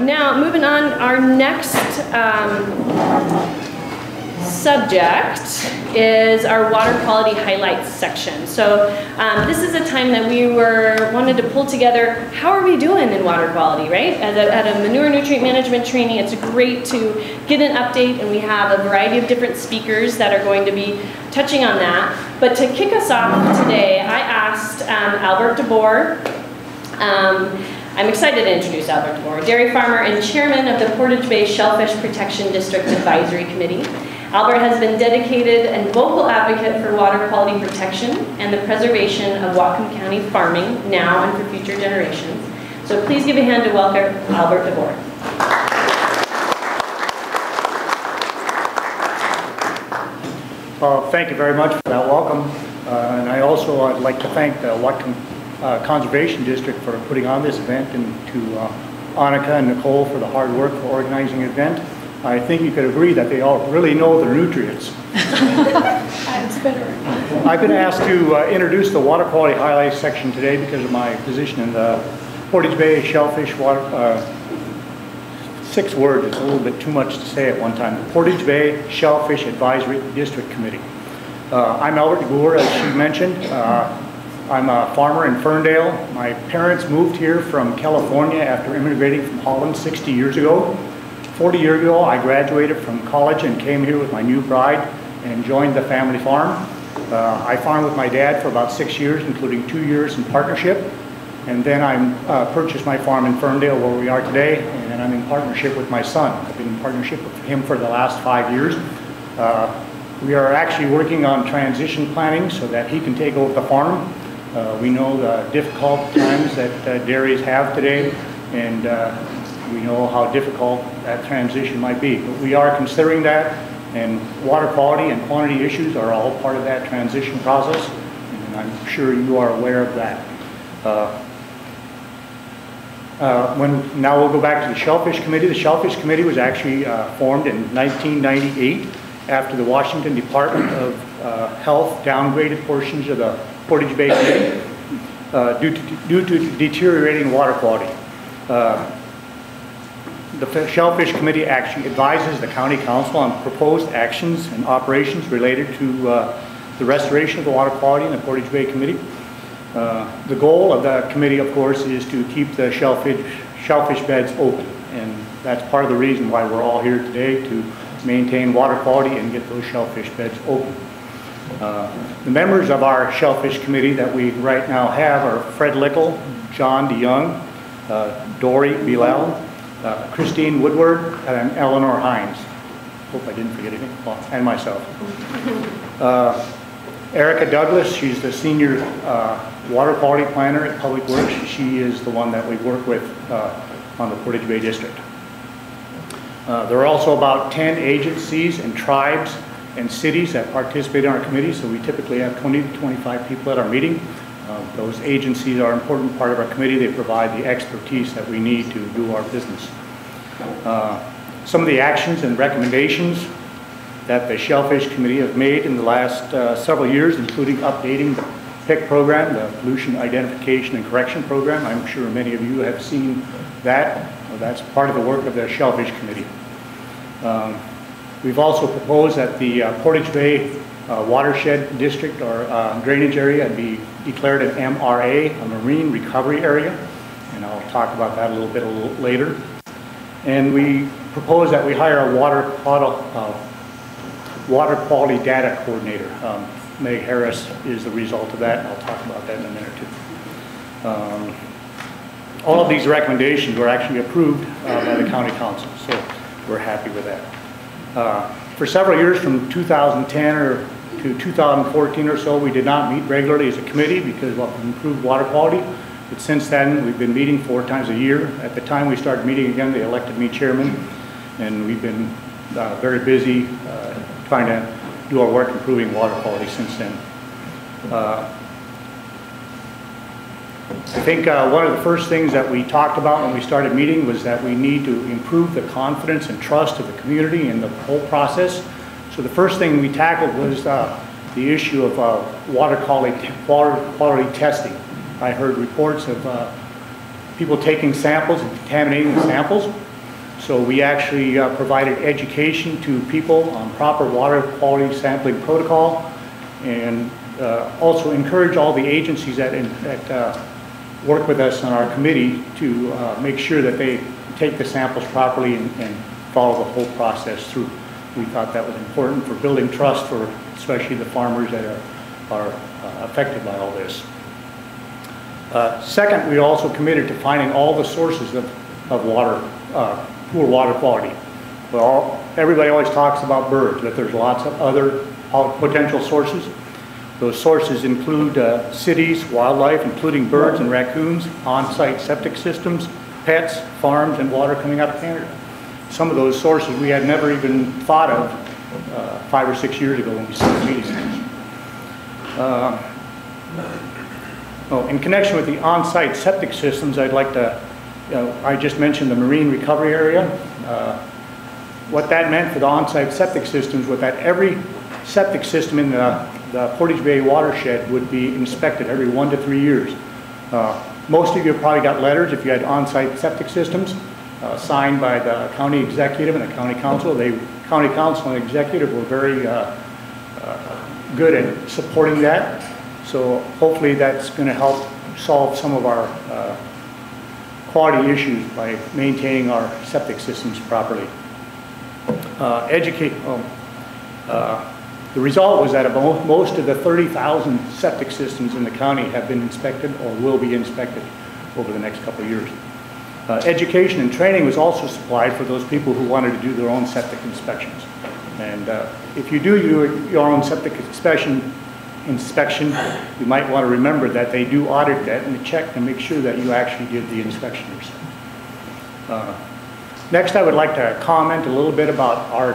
now moving on, our next um, subject is our water quality highlights section. So um, this is a time that we were wanted to pull together how are we doing in water quality, right? At a, at a manure nutrient management training, it's great to get an update, and we have a variety of different speakers that are going to be touching on that. But to kick us off today, I asked um, Albert DeBoer. Um, I'm excited to introduce Albert DeBoer, dairy farmer and chairman of the Portage Bay Shellfish Protection District Advisory Committee. Albert has been dedicated and vocal advocate for water quality protection and the preservation of Whatcom County farming now and for future generations. So please give a hand to welcome Albert DeBoer. Uh, thank you very much for that welcome. Uh, and I also would like to thank the Whatcom uh, Conservation District for putting on this event and to uh, Aneka and Nichole for the hard work for organizing the event. I think you could agree that they all really know their nutrients. I've been asked to uh, introduce the water quality highlights section today because of my position in the Portage Bay Shellfish Water, uh, six words, is a little bit too much to say at one time. The Portage Bay Shellfish Advisory District Committee. Uh, I'm Albert DeBoer, as she mentioned. I'm a farmer in Ferndale. My parents moved here from California after immigrating from Holland 60 years ago. 40 years ago, I graduated from college and came here with my new bride and joined the family farm. Uh, I farmed with my dad for about six years, including two years in partnership. And then I uh, purchased my farm in Ferndale where we are today, and I'm in partnership with my son. I've been in partnership with him for the last five years. Uh, we are actually working on transition planning so that he can take over the farm. Uh, we know the difficult times that uh, dairies have today, and uh, we know how difficult that transition might be. But we are considering that, and water quality and quantity issues are all part of that transition process, and I'm sure you are aware of that. Uh, uh, when, now we'll go back to the Shellfish Committee. The Shellfish Committee was actually uh, formed in 1998 after the Washington Department of Health downgraded portions of the Portage Bay uh, due, to, due to deteriorating water quality. Uh, the Shellfish Committee actually advises the County Council on proposed actions and operations related to uh, the restoration of the water quality in the Portage Bay Committee. Uh, the goal of the committee, of course, is to keep the shellfish, shellfish beds open. And that's part of the reason why we're all here today, to maintain water quality and get those shellfish beds open. Uh, the members of our shellfish committee that we right now have are Fred Lickel, John DeYoung, uh, Dory Bilal, uh, Christine Woodward, and Eleanor Hines. Hope I didn't forget anything, well, and myself. Uh, Erica Douglas, she's the senior uh, water quality planner at Public Works. She is the one that we work with uh, on the Portage Bay District. Uh, there are also about 10 agencies and tribes and cities that participate in our committee, so we typically have 20 to 25 people at our meeting. Uh, those agencies are an important part of our committee. They provide the expertise that we need to do our business. Uh, some of the actions and recommendations that the Shellfish Committee have made in the last uh, several years, including updating the PIC program, the Pollution Identification and Correction Program. I'm sure many of you have seen that. Well, that's part of the work of the Shellfish Committee. Um, we've also proposed that the uh, Portage Bay uh, watershed district or uh, drainage area be declared an MRA, a marine recovery area, and I'll talk about that a little bit a little later. And we propose that we hire a water, uh, water quality data coordinator. Um, Harris is the result of that, and I'll talk about that in a minute two. Um, all of these recommendations were actually approved uh, by the county council, so we're happy with that. Uh, for several years from 2010 or to 2014 or so, we did not meet regularly as a committee because of improved water quality. But since then, we've been meeting four times a year. At the time we started meeting again, they elected me chairman, and we've been uh, very busy uh, trying to do our work improving water quality since then. Uh, I think uh, one of the first things that we talked about when we started meeting was that we need to improve the confidence and trust of the community in the whole process. So the first thing we tackled was uh, the issue of uh, water, quality, water quality testing. I heard reports of uh, people taking samples and contaminating the samples. So we actually uh, provided education to people on proper water quality sampling protocol and uh, also encourage all the agencies that, in- that work with us on our committee to uh, make sure that they take the samples properly and and follow the whole process through. We thought that was important for building trust for especially the farmers that are, are uh, affected by all this. Uh, Second, we also committed to finding all the sources of, of water, uh, poor water quality. Well, everybody always talks about birds, but there's lots of other potential sources. Those sources include uh, cities, wildlife, including birds and raccoons, on-site septic systems, pets, farms, and water coming out of Canada. Some of those sources we had never even thought of uh, five or six years ago when we started meeting these. Oh, in connection with the on-site septic systems, I'd like to, you know, I just mentioned the marine recovery area. Uh, What that meant for the on-site septic systems was that every septic system in the, the Portage Bay watershed would be inspected every one to three years. Uh, Most of you probably got letters if you had on-site septic systems, uh, signed by the county executive and the county council. They, county council and executive were very, uh, good at supporting that. So hopefully that's going to help solve some of our uh, quality issues by maintaining our septic systems properly. Uh, Educate, oh, uh, the result was that most of the 30,000 septic systems in the county have been inspected or will be inspected over the next couple of years. Uh, Education and training was also supplied for those people who wanted to do their own septic inspections. And uh, if you do your, your own septic inspection, inspection, you might want to remember that they do audit that and check to make sure that you actually did the inspection yourself. Uh, Next, I would like to comment a little bit about our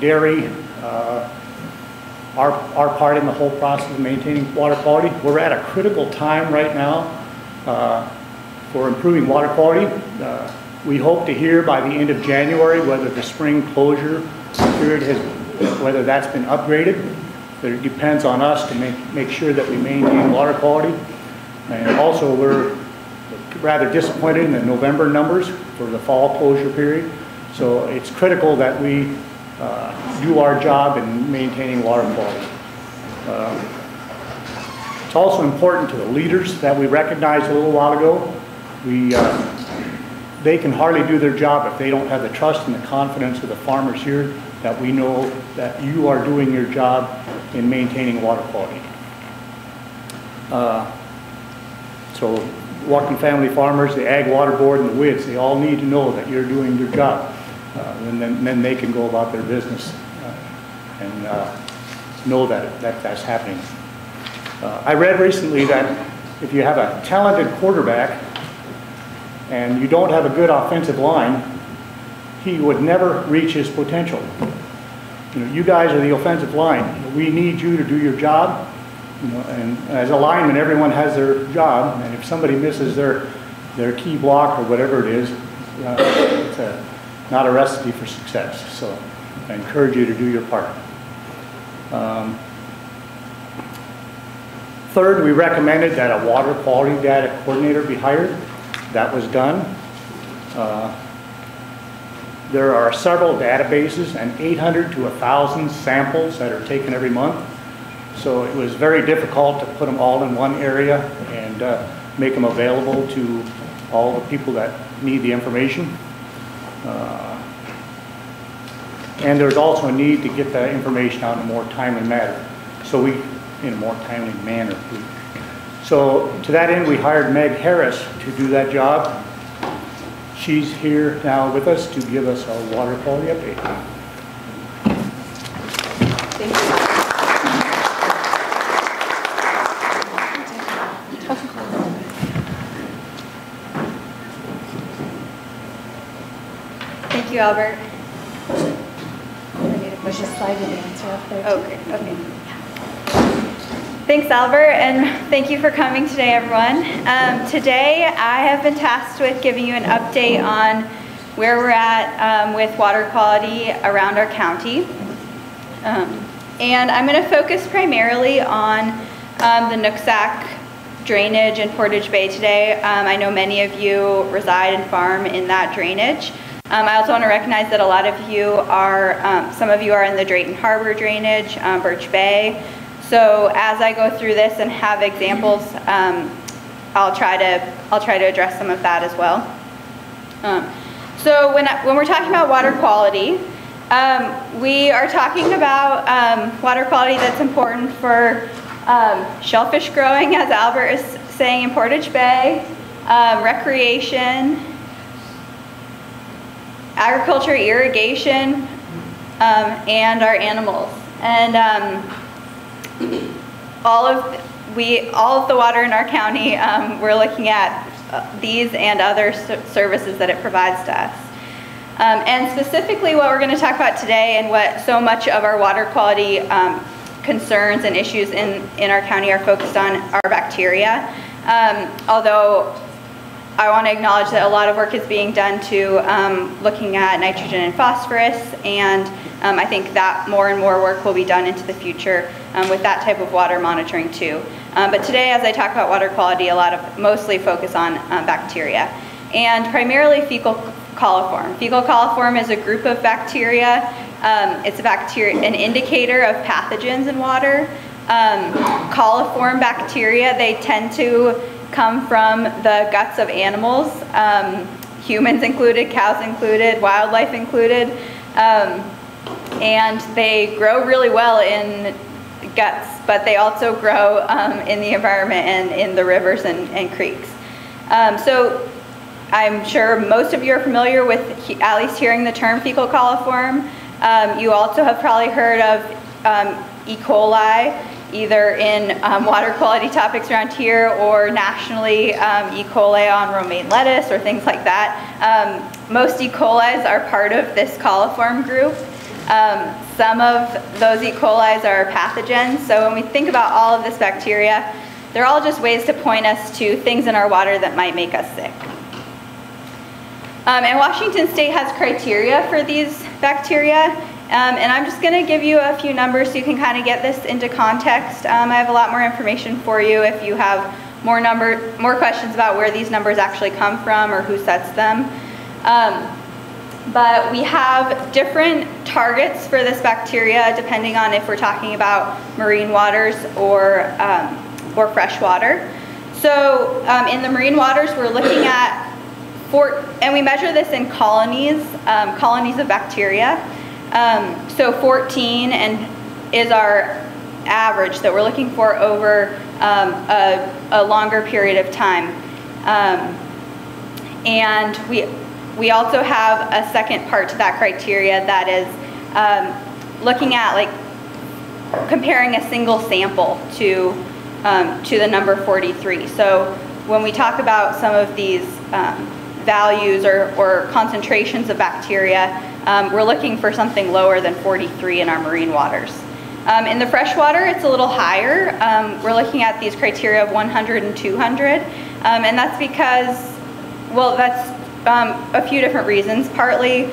dairy, uh, our, our part in the whole process of maintaining water quality. We're at a critical time right now uh, for improving water quality. Uh, We hope to hear by the end of January whether the spring closure period has, whether that's been upgraded. But it depends on us to make, make sure that we maintain water quality. And also, we're rather disappointed in the November numbers for the fall closure period. So it's critical that we uh, do our job in maintaining water quality. Um, It's also important to the leaders that we recognized a little while ago. We, uh, they can hardly do their job if they don't have the trust and the confidence of the farmers here that we know that you are doing your job in maintaining water quality. Uh, So Whatcom Family Farmers, the Ag Water Board, and the WIDS, they all need to know that you're doing your job. Uh, And then, then they can go about their business uh, and uh, know that, that that's happening. I read recently that if you have a talented quarterback and you don't have a good offensive line, he would never reach his potential. You know, you guys are the offensive line. We need you to do your job. You know, and as a lineman, everyone has their job, and if somebody misses their, their key block or whatever it is, uh, it's a, not a recipe for success. So I encourage you to do your part. Um, Third, we recommended that a water quality data coordinator be hired. That was done. Uh, There are several databases and 800 to 1,000 samples that are taken every month. So it was very difficult to put them all in one area and uh, make them available to all the people that need the information. Uh, And there's also a need to get that information out in a more timely manner. So we, in a more timely manner. So to that end, we hired Meg Harris to do that job. She's here now with us to give us a water quality update. You, Albert. I need to push it. slide answer up there. Okay, okay. Thanks, Albert, and thank you for coming today, everyone. Um, Today, I have been tasked with giving you an update on where we're at um, with water quality around our county. Um, And I'm going to focus primarily on um, the Nooksack drainage in Portage Bay today. Um, I know many of you reside and farm in that drainage. Um, I also want to recognize that a lot of you are, um, some of you are in the Drayton Harbor drainage, um, Birch Bay. So as I go through this and have examples, um, I'll try to I'll try to address some of that as well. Um, so when when we're talking about water quality, um, we are talking about water quality that's important for shellfish growing, as Albert is saying in Portage Bay, recreation, agriculture, irrigation, um, and our animals. And um, all of we all of the water in our county, um, we're looking at uh, these and other services that it provides to us. Um, and specifically what we're going to talk about today and what so much of our water quality um, concerns and issues in, in our county are focused on are bacteria. Um, although I want to acknowledge that a lot of work is being done to um, looking at nitrogen and phosphorus, and um, I think that more and more work will be done into the future um, with that type of water monitoring too. Um, but today, as I talk about water quality, a lot of mostly focus on um, bacteria, and primarily fecal coliform. Fecal coliform is a group of bacteria. Um, it's a bacteria, an indicator of pathogens in water. coliform bacteria, they tend to come from the guts of animals, um, humans included, cows included, wildlife included, um, and they grow really well in guts, but they also grow um, in the environment and in the rivers and, and creeks. Um, so I'm sure most of you are familiar with at least hearing the term fecal coliform. Um, you also have probably heard of um, E. coli either in um, water quality topics around here or nationally um, E. coli on romaine lettuce or things like that. Um, most E. coli's are part of this coliform group. Um, some of those E. coli's are pathogens, so when we think about all of this bacteria, they're all just ways to point us to things in our water that might make us sick. Um, and Washington State has criteria for these bacteria. Um, and I'm just going to give you a few numbers so you can kind of get this into context. Um, I have a lot more information for you if you have more number, more questions about where these numbers actually come from or who sets them. Um, but we have different targets for this bacteria depending on if we're talking about marine waters or, um, or fresh water. So um, in the marine waters, we're looking at, four, and we measure this in colonies, um, colonies of bacteria. Um, so 14 and is our average that we're looking for over um, a, a, longer period of time. Um, and we, we also have a second part to that criteria that is um, looking at like comparing a single sample to, um, to the number 43. So when we talk about some of these um, values or, or concentrations of bacteria, um, we're looking for something lower than 43 in our marine waters. Um, in the freshwater, it's a little higher. Um, we're looking at these criteria of 100 and 200, um, and that's because, well, that's um, a few different reasons. Partly,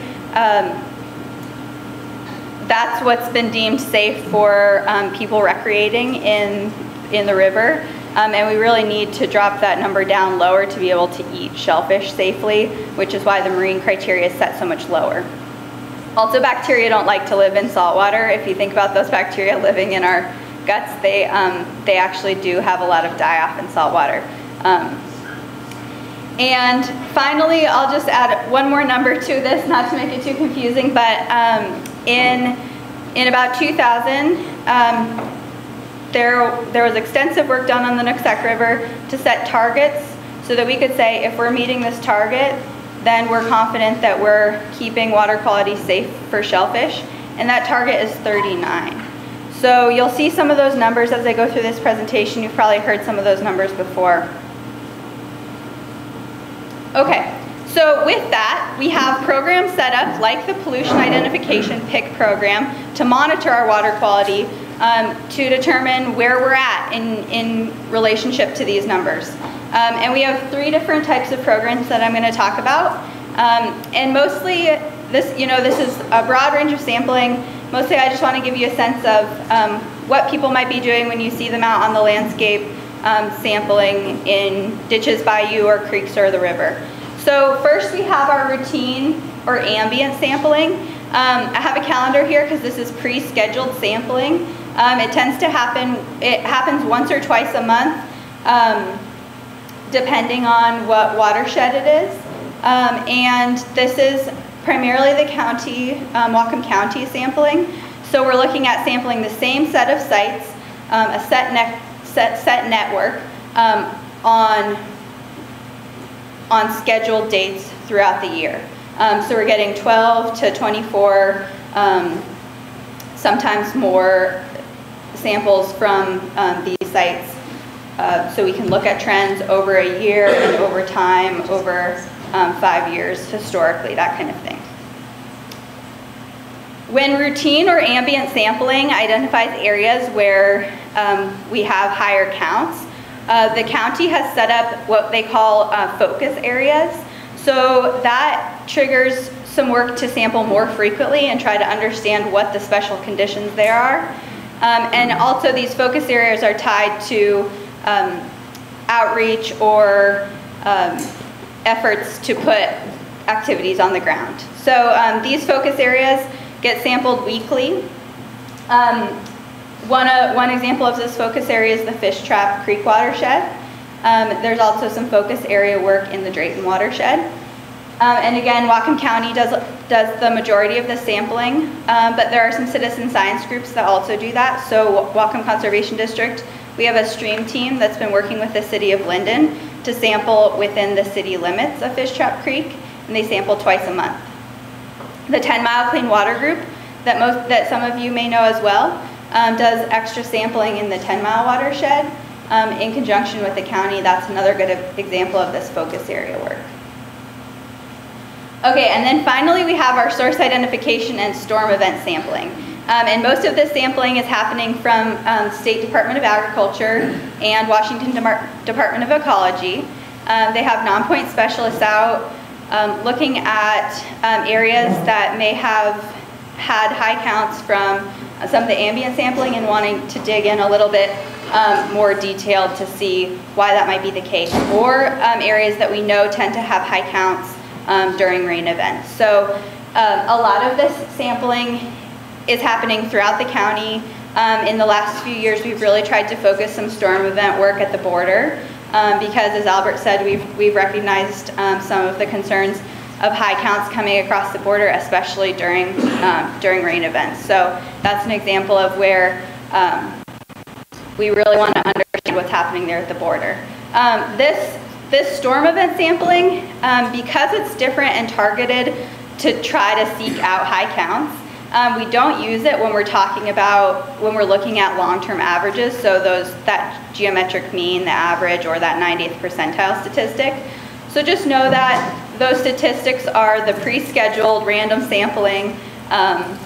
that's what's been deemed safe for people recreating in, in the river. Um, and we really need to drop that number down lower to be able to eat shellfish safely, which is why the marine criteria is set so much lower. Also, bacteria don't like to live in salt water. If you think about those bacteria living in our guts, they, um, they actually do have a lot of die-off in salt water. Um, and finally, I'll just add one more number to this, not to make it too confusing, but um, in, in about 2000, um, there, there was extensive work done on the Nooksack River to set targets so that we could say if we're meeting this target, then we're confident that we're keeping water quality safe for shellfish, and that target is 39. So you'll see some of those numbers as I go through this presentation. You've probably heard some of those numbers before. Okay, so with that, we have programs set up like the Pollution Identification PIC program to monitor our water quality um, to determine where we're at in, in relationship to these numbers. Um, and we have three different types of programs that I'm going to talk about. Um, and mostly this, you know, this is a broad range of sampling. Mostly I just want to give you a sense of um, what people might be doing when you see them out on the landscape um, sampling in ditches, bayou, or creeks or the river. So first we have our routine or ambient sampling. Um, I have a calendar here because this is pre-scheduled sampling. Um, it tends to happen, it happens once or twice a month, um, depending on what watershed it is. Um, and this is primarily the county, um, Whatcom County sampling. So we're looking at sampling the same set of sites, um, a set, ne set, set network um, on, on scheduled dates throughout the year. So we're getting 12 to 24, um, sometimes more samples from um, these sites uh, so we can look at trends over a year and over time, over um, five years historically, that kind of thing. When routine or ambient sampling identifies areas where um, we have higher counts, uh, the county has set up what they call uh, focus areas. So that triggers some work to sample more frequently and try to understand what the special conditions there are. Um, and also these focus areas are tied to um, outreach or um, efforts to put activities on the ground. So um, these focus areas get sampled weekly. Um, one, uh, one example of this focus area is the Fish Trap Creek watershed. Um, there's also some focus area work in the Drayton watershed. Um, and again, Whatcom County does, does the majority of the sampling, um, but there are some citizen science groups that also do that. So Whatcom Conservation District, we have a stream team that's been working with the city of Lynden to sample within the city limits of Fish Trap Creek, and they sample twice a month. The 10 Mile Clean Water Group, that, most, that some of you may know as well, um, does extra sampling in the 10 Mile watershed um, in conjunction with the county. That's another good example of this focus area work. Okay, and then finally we have our source identification and storm event sampling. Um, and most of this sampling is happening from um, State Department of Agriculture and Washington Department of Ecology. Um, they have non-point specialists out um, looking at um, areas that may have had high counts from some of the ambient sampling and wanting to dig in a little bit um, more detailed to see why that might be the case, or areas that we know tend to have high counts um, during rain events. So um, a lot of this sampling is happening throughout the county. Um, in the last few years, we've really tried to focus some storm event work at the border um, because, as Albert said, we've, we've recognized some of the concerns of high counts coming across the border, especially during, um, during rain events. So that's an example of where um, we really want to understand what's happening there at the border. Um, this, this storm event sampling, um, because it's different and targeted to try to seek out high counts, um, we don't use it when we're talking about, when we're looking at long-term averages, so those, that geometric mean, the average, or that 90th percentile statistic. So just know that those statistics are the pre-scheduled random sampling, um,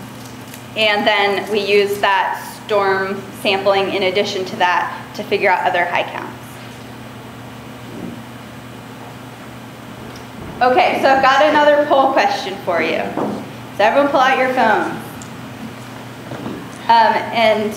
and then we use that storm sampling in addition to that to figure out other high counts. Okay, so I've got another poll question for you. So everyone pull out your phone. Um, and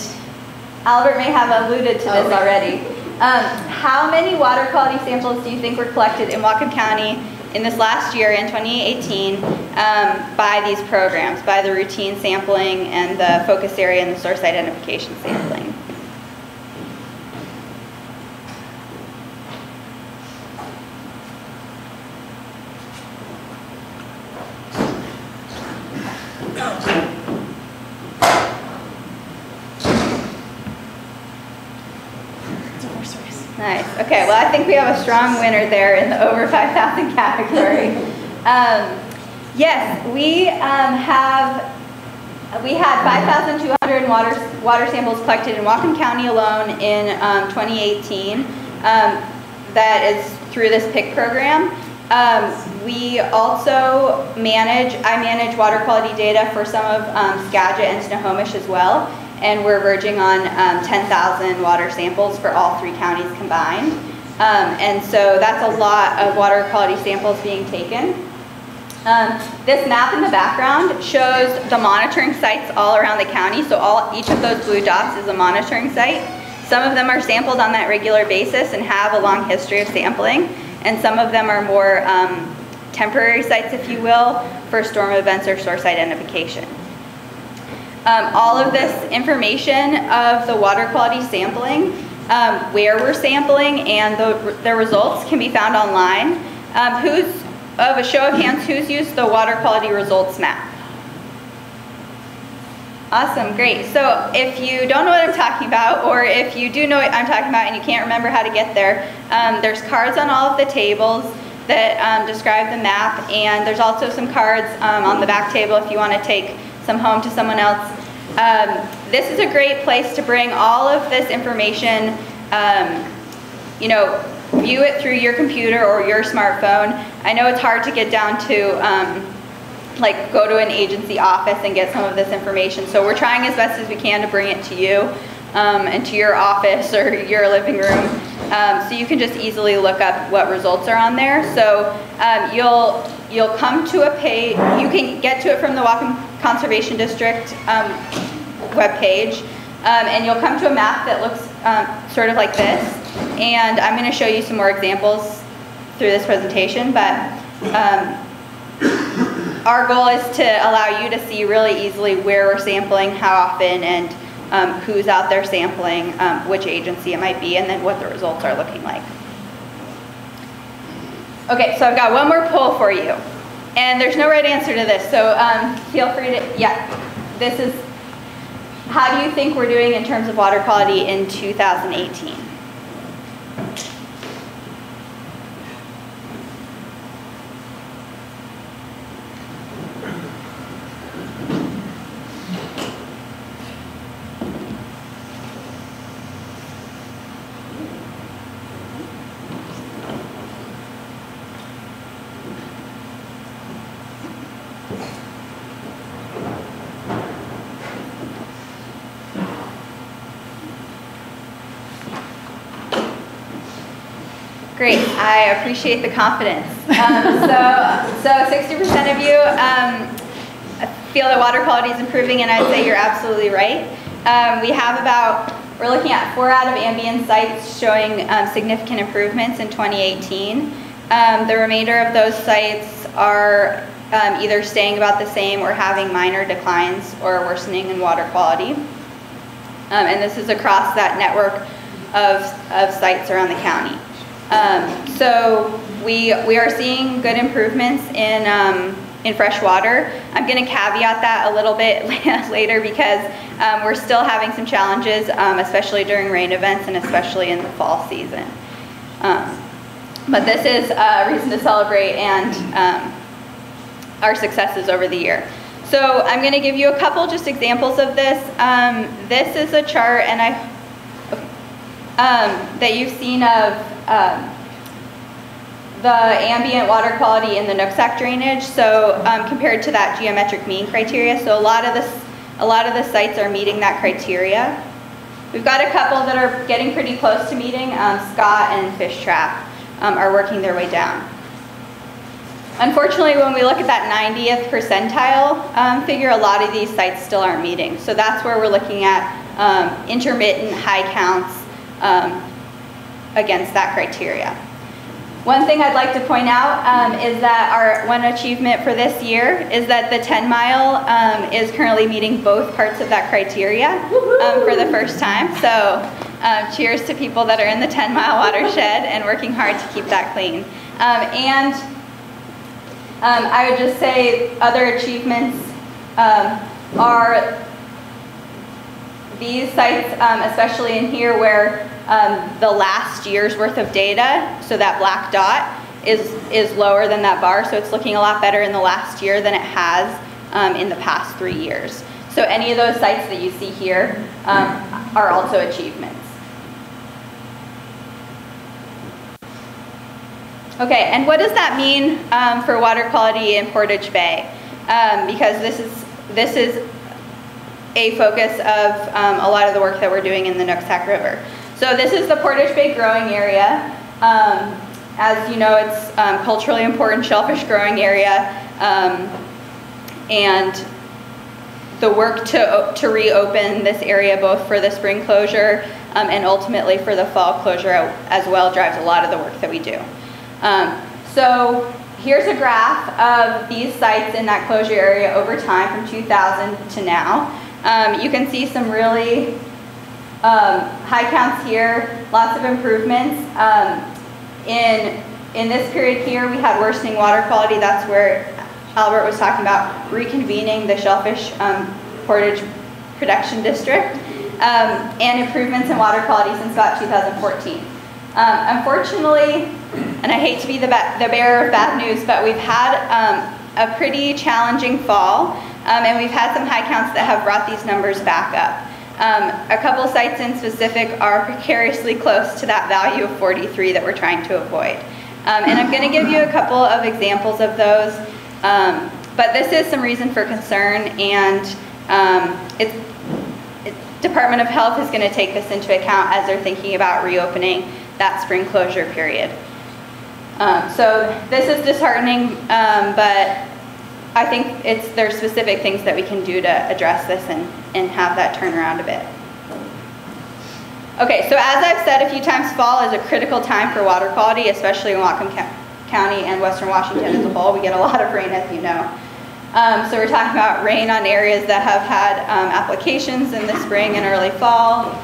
Albert may have alluded to this already. Um, how many water quality samples do you think were collected in Whatcom County in this last year, in 2018, um, by these programs, by the routine sampling and the focus area and the source identification sampling. Nice. Okay, well, I think we have a strong winner there in the over 5,000 category. Um, yes, we um, have, we had 5,200 water, water samples collected in Whatcom County alone in um, 2018. Um, that is through this PIC program. Um, we also manage, I manage water quality data for some of um, Skagit and Snohomish as well and we're verging on um, 10,000 water samples for all three counties combined. Um, and so that's a lot of water quality samples being taken. Um, this map in the background shows the monitoring sites all around the county. So all, each of those blue dots is a monitoring site. Some of them are sampled on that regular basis and have a long history of sampling. And some of them are more um, temporary sites, if you will, for storm events or source identification. Um, all of this information of the water quality sampling, um, where we're sampling, and the, the results can be found online. Um, who's, of a show of hands, who's used the water quality results map? Awesome, great. So if you don't know what I'm talking about, or if you do know what I'm talking about and you can't remember how to get there, um, there's cards on all of the tables that um, describe the map, and there's also some cards um, on the back table if you want to take some home to someone else. Um, this is a great place to bring all of this information, um, you know, view it through your computer or your smartphone. I know it's hard to get down to um, like go to an agency office and get some of this information. So we're trying as best as we can to bring it to you um, and to your office or your living room. Um, so you can just easily look up what results are on there. So um, you'll you'll come to a page, you can get to it from the Whatcom Conservation District um, webpage, um, and you'll come to a map that looks um, sort of like this. And I'm going to show you some more examples through this presentation, but um, our goal is to allow you to see really easily where we're sampling, how often, and um, who's out there sampling, um, which agency it might be, and then what the results are looking like. Okay, so I've got one more poll for you. And there's no right answer to this, so um, feel free to, yeah, this is, how do you think we're doing in terms of water quality in 2018? Great, I appreciate the confidence. Um, so, so 60% of you um, feel that water quality is improving, and I'd say you're absolutely right. Um, we have about, we're looking at four out of ambient sites showing um, significant improvements in 2018. Um, the remainder of those sites are um, either staying about the same or having minor declines or worsening in water quality. and this is across that network of, of sites around the county. Um, so we, we are seeing good improvements in, um, in fresh water. I'm going to caveat that a little bit later because um, we're still having some challenges, um, especially during rain events and especially in the fall season. Um, but this is a reason to celebrate and um, our successes over the year. So I'm going to give you a couple just examples of this. this is a chart, and I um, that you've seen of um, the ambient water quality in the Nooksack drainage. So um, compared to that geometric mean criteria, so a lot of this, a lot of the sites are meeting that criteria. We've got a couple that are getting pretty close to meeting. Um, Scott and Fish Trap um, are working their way down. Unfortunately, when we look at that 90th percentile um, figure, a lot of these sites still aren't meeting. So that's where we're looking at um, intermittent high counts um, against that criteria. One thing I'd like to point out um, is that our one achievement for this year is that the 10 mile um, is currently meeting both parts of that criteria um, for the first time. So um, cheers to people that are in the 10 mile watershed and working hard to keep that clean. Um, and um, I would just say other achievements are these sites, especially in here where um, the last year's worth of data, so that black dot is, is lower than that bar, so it's looking a lot better in the last year than it has um, in the past three years. So any of those sites that you see here um, are also achievements. Okay, and what does that mean um, for water quality in Portage Bay? Um, because this is, this is a focus of um, a lot of the work that we're doing in the Nooksack River. So this is the Portage Bay growing area. Um, as you know, it's um, culturally important shellfish growing area. And the work to, to reopen this area both for the spring closure um, and ultimately for the fall closure as well drives a lot of the work that we do. Um, so here's a graph of these sites in that closure area over time from 2000 to now. Um, you can see some really um, high counts here, lots of improvements. Um, in, in this period here, we had worsening water quality. That's where Albert was talking about reconvening the Shellfish um, Portage Production District um, and improvements in water quality since about 2014. Um, unfortunately, and I hate to be the, the bearer of bad news, but we've had um, a pretty challenging fall, um, and we've had some high counts that have brought these numbers back up. Um, a couple sites in specific are precariously close to that value of 43 that we're trying to avoid. Um, and I'm going to give you a couple of examples of those, um, but this is some reason for concern, and um, it's, it, Department of Health is going to take this into account as they're thinking about reopening that spring closure period. Um, so this is disheartening, but I think it's there's specific things that we can do to address this and, and have that turn around a bit. Okay, so as I've said a few times, fall is a critical time for water quality, especially in Whatcom County and Western Washington as a whole. We get a lot of rain, as you know. Um, so we're talking about rain on areas that have had um, applications in the spring and early fall.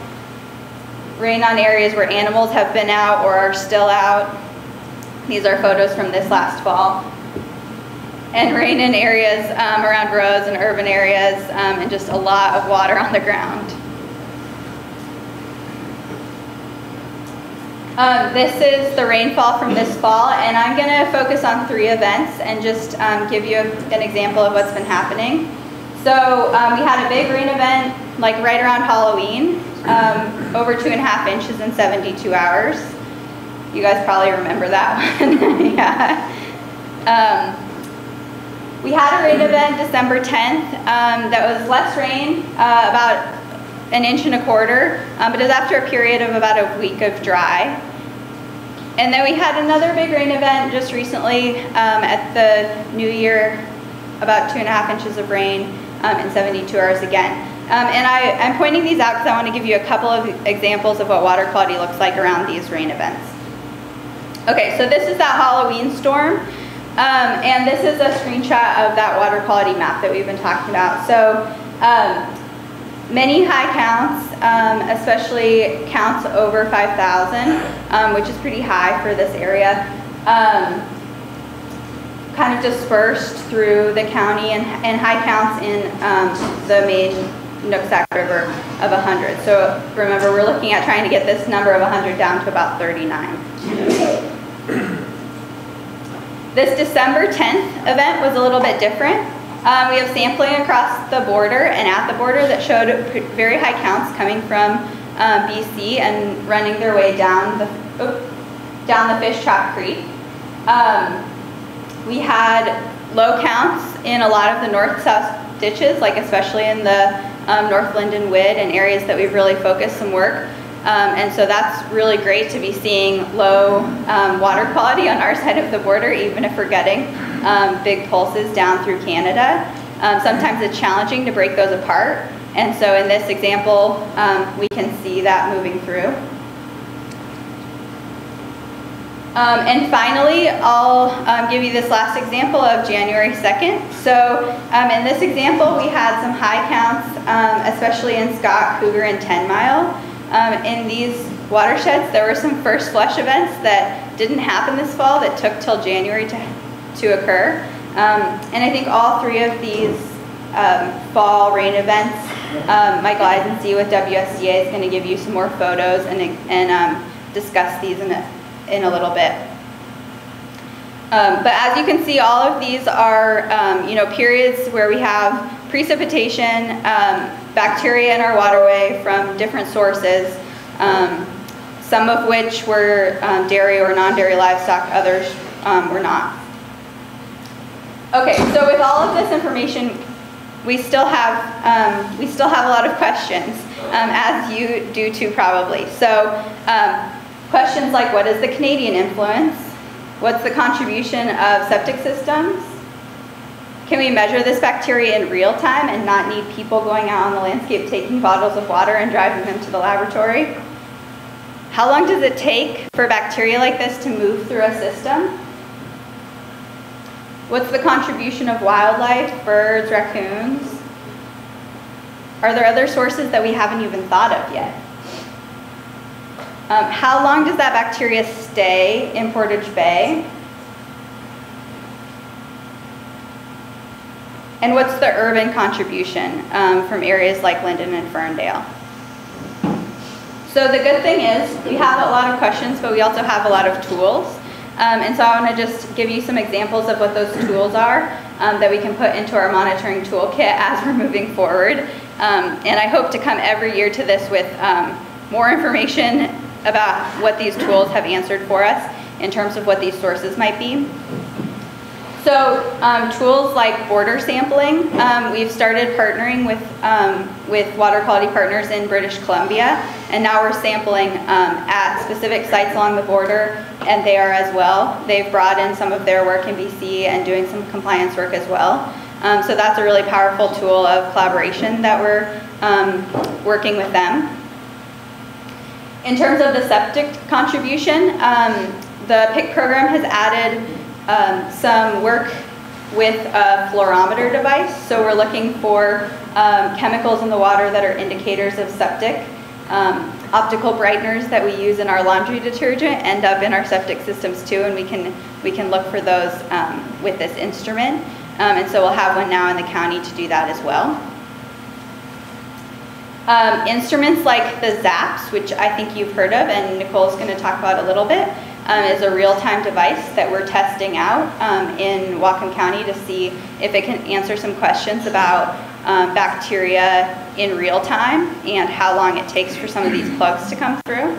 Rain on areas where animals have been out or are still out. These are photos from this last fall. And rain in areas um, around roads and urban areas um, and just a lot of water on the ground. Um, this is the rainfall from this fall, and I'm going to focus on three events and just um, give you a, an example of what's been happening. So um, we had a big rain event, like right around Halloween, um, over two and a half inches in 72 hours. You guys probably remember that one. yeah. Um, we had a rain event December 10th um, that was less rain, uh, about an inch and a quarter, but it was after a period of about a week of dry. And then we had another big rain event just recently um, at the new year, about two and a half inches of rain um, in 72 hours again. Um, and I, am pointing these out because I want to give you a couple of examples of what water quality looks like around these rain events. Okay, so this is that Halloween storm. Um, and this is a screenshot of that water quality map that we've been talking about. So um, many high counts, um, especially counts over 5,000, um, which is pretty high for this area, um, kind of dispersed through the county and, and high counts in um, the main Nooksack River of 100. So remember, we're looking at trying to get this number of 100 down to about 39. This December 10th event was a little bit different. Um, we have sampling across the border and at the border that showed very high counts coming from um, BC and running their way down the down the Fish Trap Creek. Um, we had low counts in a lot of the north-south ditches, like especially in the um, North Lynden Wid and areas that we've really focused some work. Um, and so that's really great to be seeing low um, water quality on our side of the border, even if we're getting um, big pulses down through Canada. Um, sometimes it's challenging to break those apart. And so in this example, um, we can see that moving through. Um, and finally, I'll um, give you this last example of January 2nd. So um, in this example, we had some high counts, especially in Scott, Cougar, and 10 Mile. In these watersheds, there were some first flush events that didn't happen this fall that took till January to to occur. Um, and I think all three of these um, fall rain events, um, Michael Eisensee with WSDA is going to give you some more photos and, and um, discuss these in a, in a little bit. Um, but as you can see, all of these are, um, you know, periods where we have precipitation, bacteria in our waterway from different sources, some of which were dairy or non-dairy livestock, others were not. Okay, so with all of this information, we still have um, we still have a lot of questions, um, as you do too probably. So um, questions like what is the Canadian influence? What's the contribution of septic systems? Can we measure this bacteria in real time and not need people going out on the landscape taking bottles of water and driving them to the laboratory? How long does it take for bacteria like this to move through a system? What's the contribution of wildlife, birds, raccoons? Are there other sources that we haven't even thought of yet? Um, how long does that bacteria stay in Portage Bay? And what's the urban contribution um, from areas like Lynden and Ferndale? So the good thing is we have a lot of questions, but we also have a lot of tools. Um, and so I want to just give you some examples of what those tools are um, that we can put into our monitoring toolkit as we're moving forward. Um, and I hope to come every year to this with um, more information about what these tools have answered for us in terms of what these sources might be. So um, tools like border sampling, um, we've started partnering with, um, with water quality partners in British Columbia, and now we're sampling um, at specific sites along the border, and they are as well. They've brought in some of their work in BC and doing some compliance work as well. Um, so that's a really powerful tool of collaboration that we're um, working with them. In terms of the septic contribution, the PIC program has added um, some work with a fluorometer device. So we're looking for um, chemicals in the water that are indicators of septic. Um, optical brighteners that we use in our laundry detergent end up in our septic systems too, and we can, we can look for those um, with this instrument. Um, and so we'll have one now in the county to do that as well. Um, instruments like the ZAPS, which I think you've heard of, and Nichole's going to talk about a little bit um, is a real-time device that we're testing out um, in Whatcom County to see if it can answer some questions about um, bacteria in real time and how long it takes for some of these plugs to come through.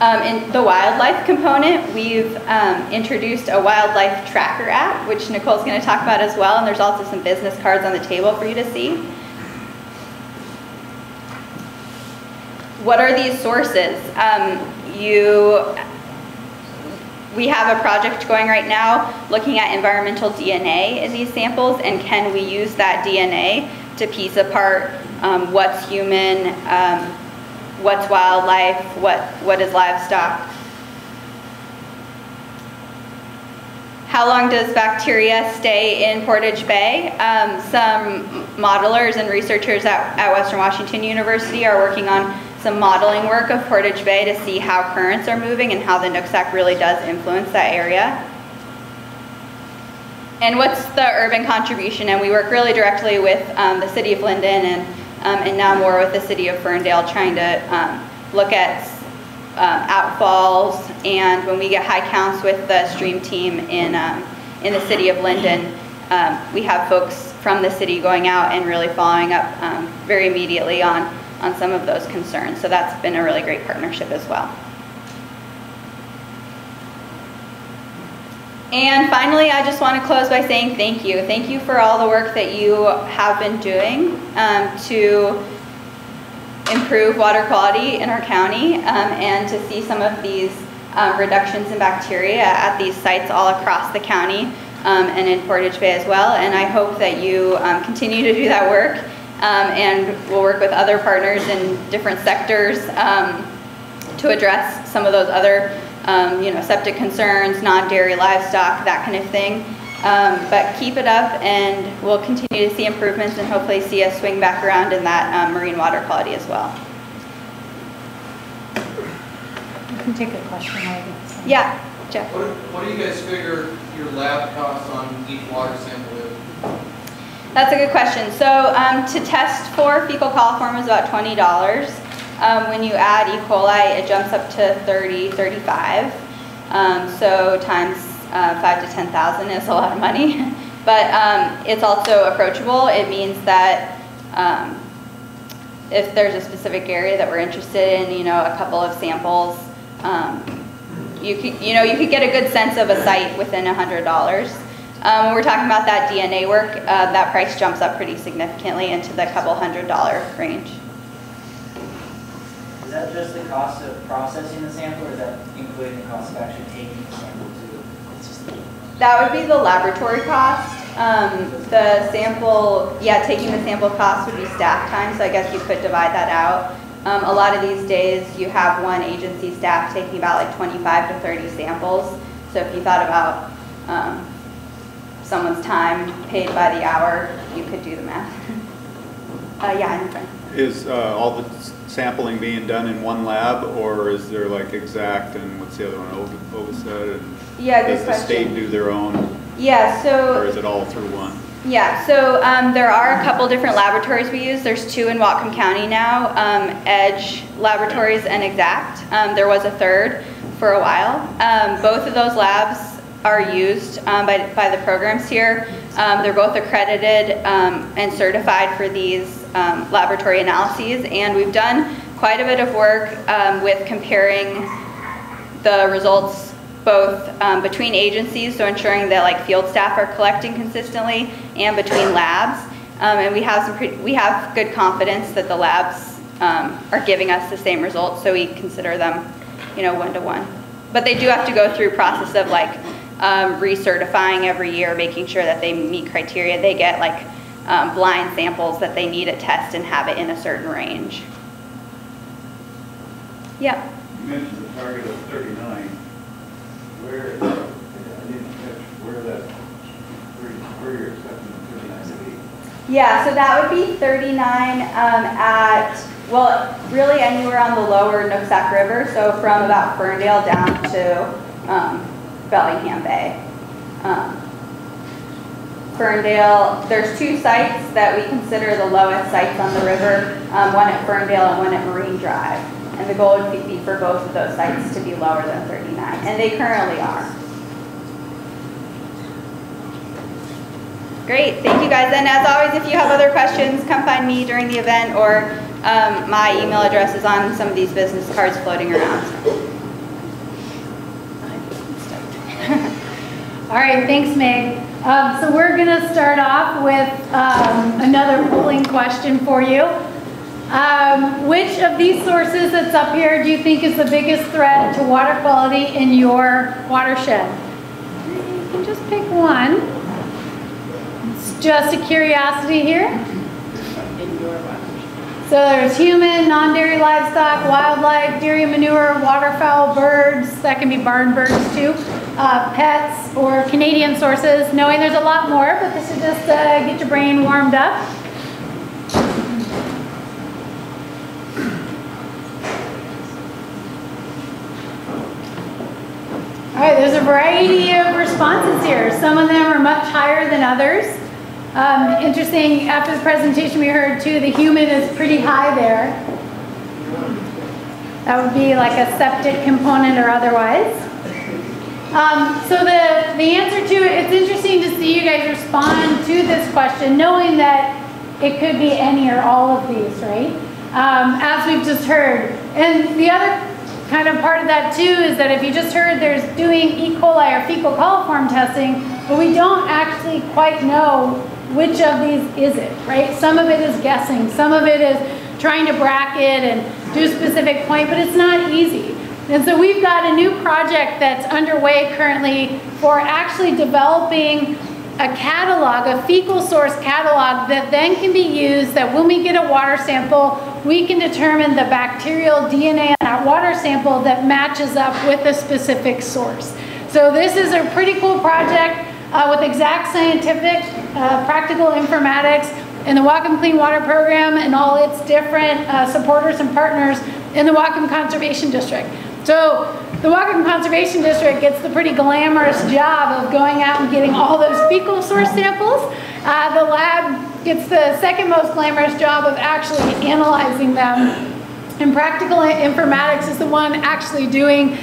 Um, in the wildlife component, we've um, introduced a wildlife tracker app, which Nichole's going to talk about as well, and there's also some business cards on the table for you to see. What are these sources? Um, you, we have a project going right now looking at environmental DNA in these samples and can we use that DNA to piece apart um, what's human, um, what's wildlife, what, what is livestock. How long does bacteria stay in Portage Bay? Um, some modelers and researchers at, at Western Washington University are working on some modeling work of Portage Bay to see how currents are moving and how the Nooksack really does influence that area. And what's the urban contribution? And we work really directly with um, the city of Lynden and, um, and now more with the city of Ferndale trying to um, look at um, outfalls and when we get high counts with the stream team in, um, in the city of Lynden, um, we have folks from the city going out and really following up very immediately on on some of those concerns. So that's been a really great partnership as well. And finally, I just want to close by saying thank you. Thank you for all the work that you have been doing um, to improve water quality in our county um, and to see some of these um, reductions in bacteria at these sites all across the county um, and in Portage Bay as well. And I hope that you um, continue to do that work um, and we'll work with other partners in different sectors um, to address some of those other, um, you know, septic concerns, non-dairy livestock, that kind of thing. Um, but keep it up and we'll continue to see improvements and hopefully see us swing back around in that um, marine water quality as well. You can take a question Yeah, Jeff. What, what do you guys figure your lab costs on each water sample is? That's a good question. So um, to test for fecal coliform is about $20. Um, when you add E. coli, it jumps up to 30, 35. Um, so times uh, 5 to 10,000 is a lot of money. but um, it's also approachable. It means that um, if there's a specific area that we're interested in, you know, a couple of samples, um, you could, you know, you could get a good sense of a site within $100. Um, when we're talking about that DNA work, uh, that price jumps up pretty significantly into the couple hundred dollar range. Is that just the cost of processing the sample, or is that including the cost of actually taking the sample to? That would be the laboratory cost. Um, the sample, yeah, taking the sample cost would be staff time, so I guess you could divide that out. Um, a lot of these days, you have one agency staff taking about like 25 to 30 samples. So if you thought about um, someone's time paid by the hour, you could do the math. Uh, yeah, in front. Is uh, all the sampling being done in one lab, or is there like exact and what's the other one, Ov- Ovised? and Yeah, good Does the state do their own, Yeah, so. or is it all through one? Yeah, so um, there are a couple different laboratories we use. There's two in Whatcom County now, um, Edge Laboratories and Exact. Um, there was a third for a while. Um, both of those labs are used um, by, by the programs here. Um, they're both accredited um, and certified for these um, laboratory analyses, and we've done quite a bit of work um, with comparing the results both um, between agencies, so ensuring that like field staff are collecting consistently, and between labs. And we have some, we have good confidence that the labs are giving us the same results, so we consider them, you know, one to one. But they do have to go through process of like um, recertifying every year, making sure that they meet criteria. They get like um, blind samples that they need to test and have it in a certain range. Yeah. You mentioned the target of 39. Where, I didn't catch where that, where where you're expecting 39 to be. Yeah, so that would be 39 um, at, well, really anywhere on the lower Nooksack River, so from about Ferndale down to um, Bellingham Bay. Um, Ferndale, there's two sites that we consider the lowest sites on the river, um, one at Ferndale and one at Marine Drive. And the goal would be for both of those sites to be lower than 39, and they currently are. Great, thank you guys. And as always, if you have other questions, come find me during the event or um, my email address is on some of these business cards floating around. All right, thanks, Meg. Um, so we're gonna start off with, um, another polling question for you. Um, which of these sources that's up here do you think is the biggest threat to water quality in your watershed? You can just pick one. It's just a curiosity here. So there's human, non-dairy livestock, wildlife, dairy manure, waterfowl, birds, that can be barn birds too, uh, pets, or Canadian sources, knowing there's a lot more, but this is just uh, get your brain warmed up. All right, there's a variety of responses here. Some of them are much higher than others. Um, interesting, after the presentation we heard too, the human is pretty high there. That would be like a septic component or otherwise. Um, so the, the answer to it, it's interesting to see you guys respond to this question, knowing that it could be any or all of these, right? Um, as we've just heard. And the other kind of part of that too is that if you just heard there's doing E. coli or fecal coliform testing, but we don't actually quite know which of these is it, right? Some of it is guessing, some of it is trying to bracket and do a specific point, but it's not easy. And so we've got a new project that's underway currently for actually developing a catalog, a fecal source catalog that then can be used that when we get a water sample, we can determine the bacterial DNA in that water sample that matches up with a specific source. So this is a pretty cool project uh, with Exact Scientific, uh, Practical Informatics, and the Whatcom Clean Water Program and all its different uh, supporters and partners in the Whatcom Conservation District. So the Whatcom Conservation District gets the pretty glamorous job of going out and getting all those fecal source samples. Uh, the lab gets the second most glamorous job of actually analyzing them. And practical informatics is the one actually doing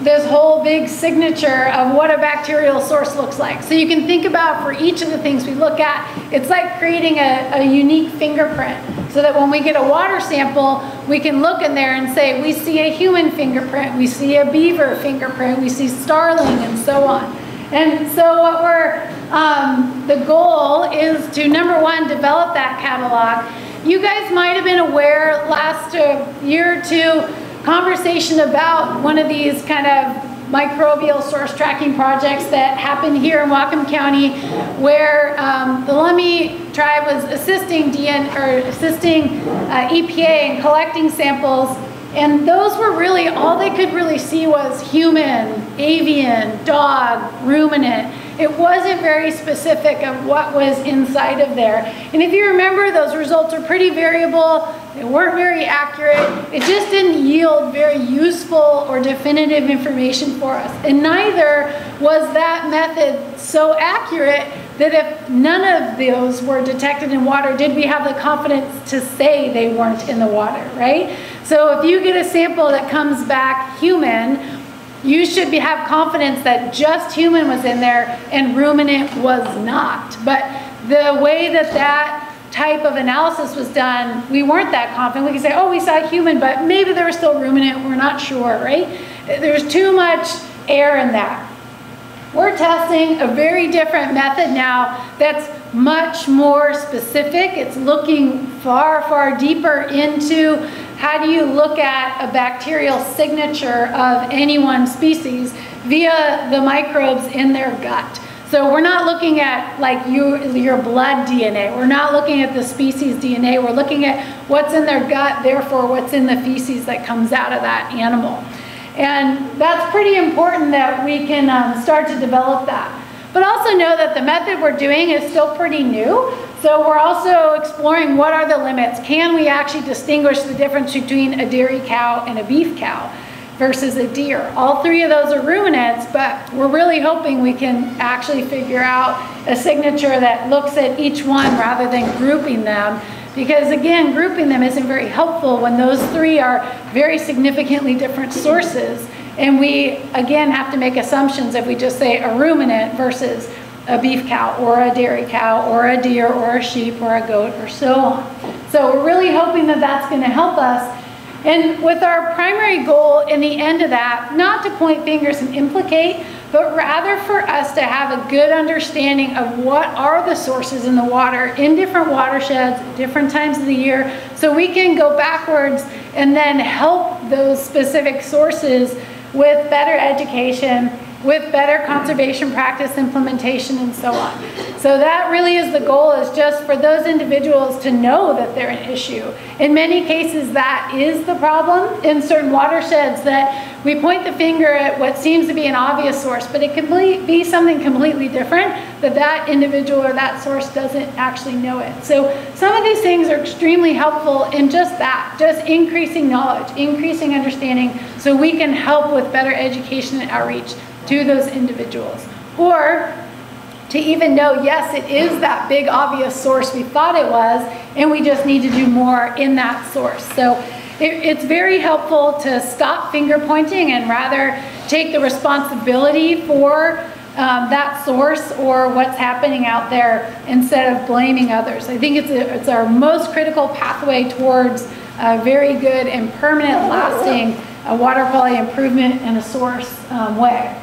this whole big signature of what a bacterial source looks like. So you can think about for each of the things we look at, it's like creating a, a, unique fingerprint so that when we get a water sample, we can look in there and say, we see a human fingerprint, we see a beaver fingerprint, we see starling and so on. And so what we're, um, the goal is to number one, develop that catalog. You guys might have been aware last uh, year or two, conversation about one of these kind of microbial source tracking projects that happened here in Whatcom County where um, the Lummi tribe was assisting DN or assisting uh, EPA in collecting samples. And those were really all they could really see was human, avian, dog, ruminant it wasn't very specific of what was inside of there. And if you remember, those results are pretty variable. They weren't very accurate. It just didn't yield very useful or definitive information for us. And neither was that method so accurate that if none of those were detected in water, did we have the confidence to say they weren't in the water, right? So if you get a sample that comes back human, you should be, have confidence that just human was in there and ruminant was not. But the way that that type of analysis was done, we weren't that confident. We could say, oh, we saw human, but maybe there was still ruminant, we're not sure, right? There's too much air in that. We're testing a very different method now that's much more specific. It's looking far, far deeper into how do you look at a bacterial signature of any one species via the microbes in their gut. So we're not looking at like you, your blood DNA. We're not looking at the species DNA. We're looking at what's in their gut, therefore what's in the feces that comes out of that animal. And that's pretty important that we can um, start to develop that. But also know that the method we're doing is still pretty new. So we're also exploring what are the limits. Can we actually distinguish the difference between a dairy cow and a beef cow versus a deer? All three of those are ruminants, but we're really hoping we can actually figure out a signature that looks at each one rather than grouping them because again, grouping them isn't very helpful when those three are very significantly different sources. And we, again, have to make assumptions if we just say a ruminant versus a beef cow or a dairy cow or a deer or a sheep or a goat or so on. So we're really hoping that that's going to help us. And with our primary goal in the end of that, not to point fingers and implicate, but rather for us to have a good understanding of what are the sources in the water in different watersheds, different times of the year, so we can go backwards and then help those specific sources with better education with better conservation practice implementation and so on. So that really is the goal is just for those individuals to know that they're an issue. In many cases that is the problem in certain watersheds that we point the finger at what seems to be an obvious source, but it can be something completely different that that individual or that source doesn't actually know it. So some of these things are extremely helpful in just that, just increasing knowledge, increasing understanding so we can help with better education and outreach to those individuals. Or to even know, yes, it is that big obvious source we thought it was, and we just need to do more in that source. So it, it's very helpful to stop finger pointing and rather take the responsibility for um, that source or what's happening out there instead of blaming others. I think it's, a, it's our most critical pathway towards a very good and permanent lasting uh, water quality improvement in a source um, way.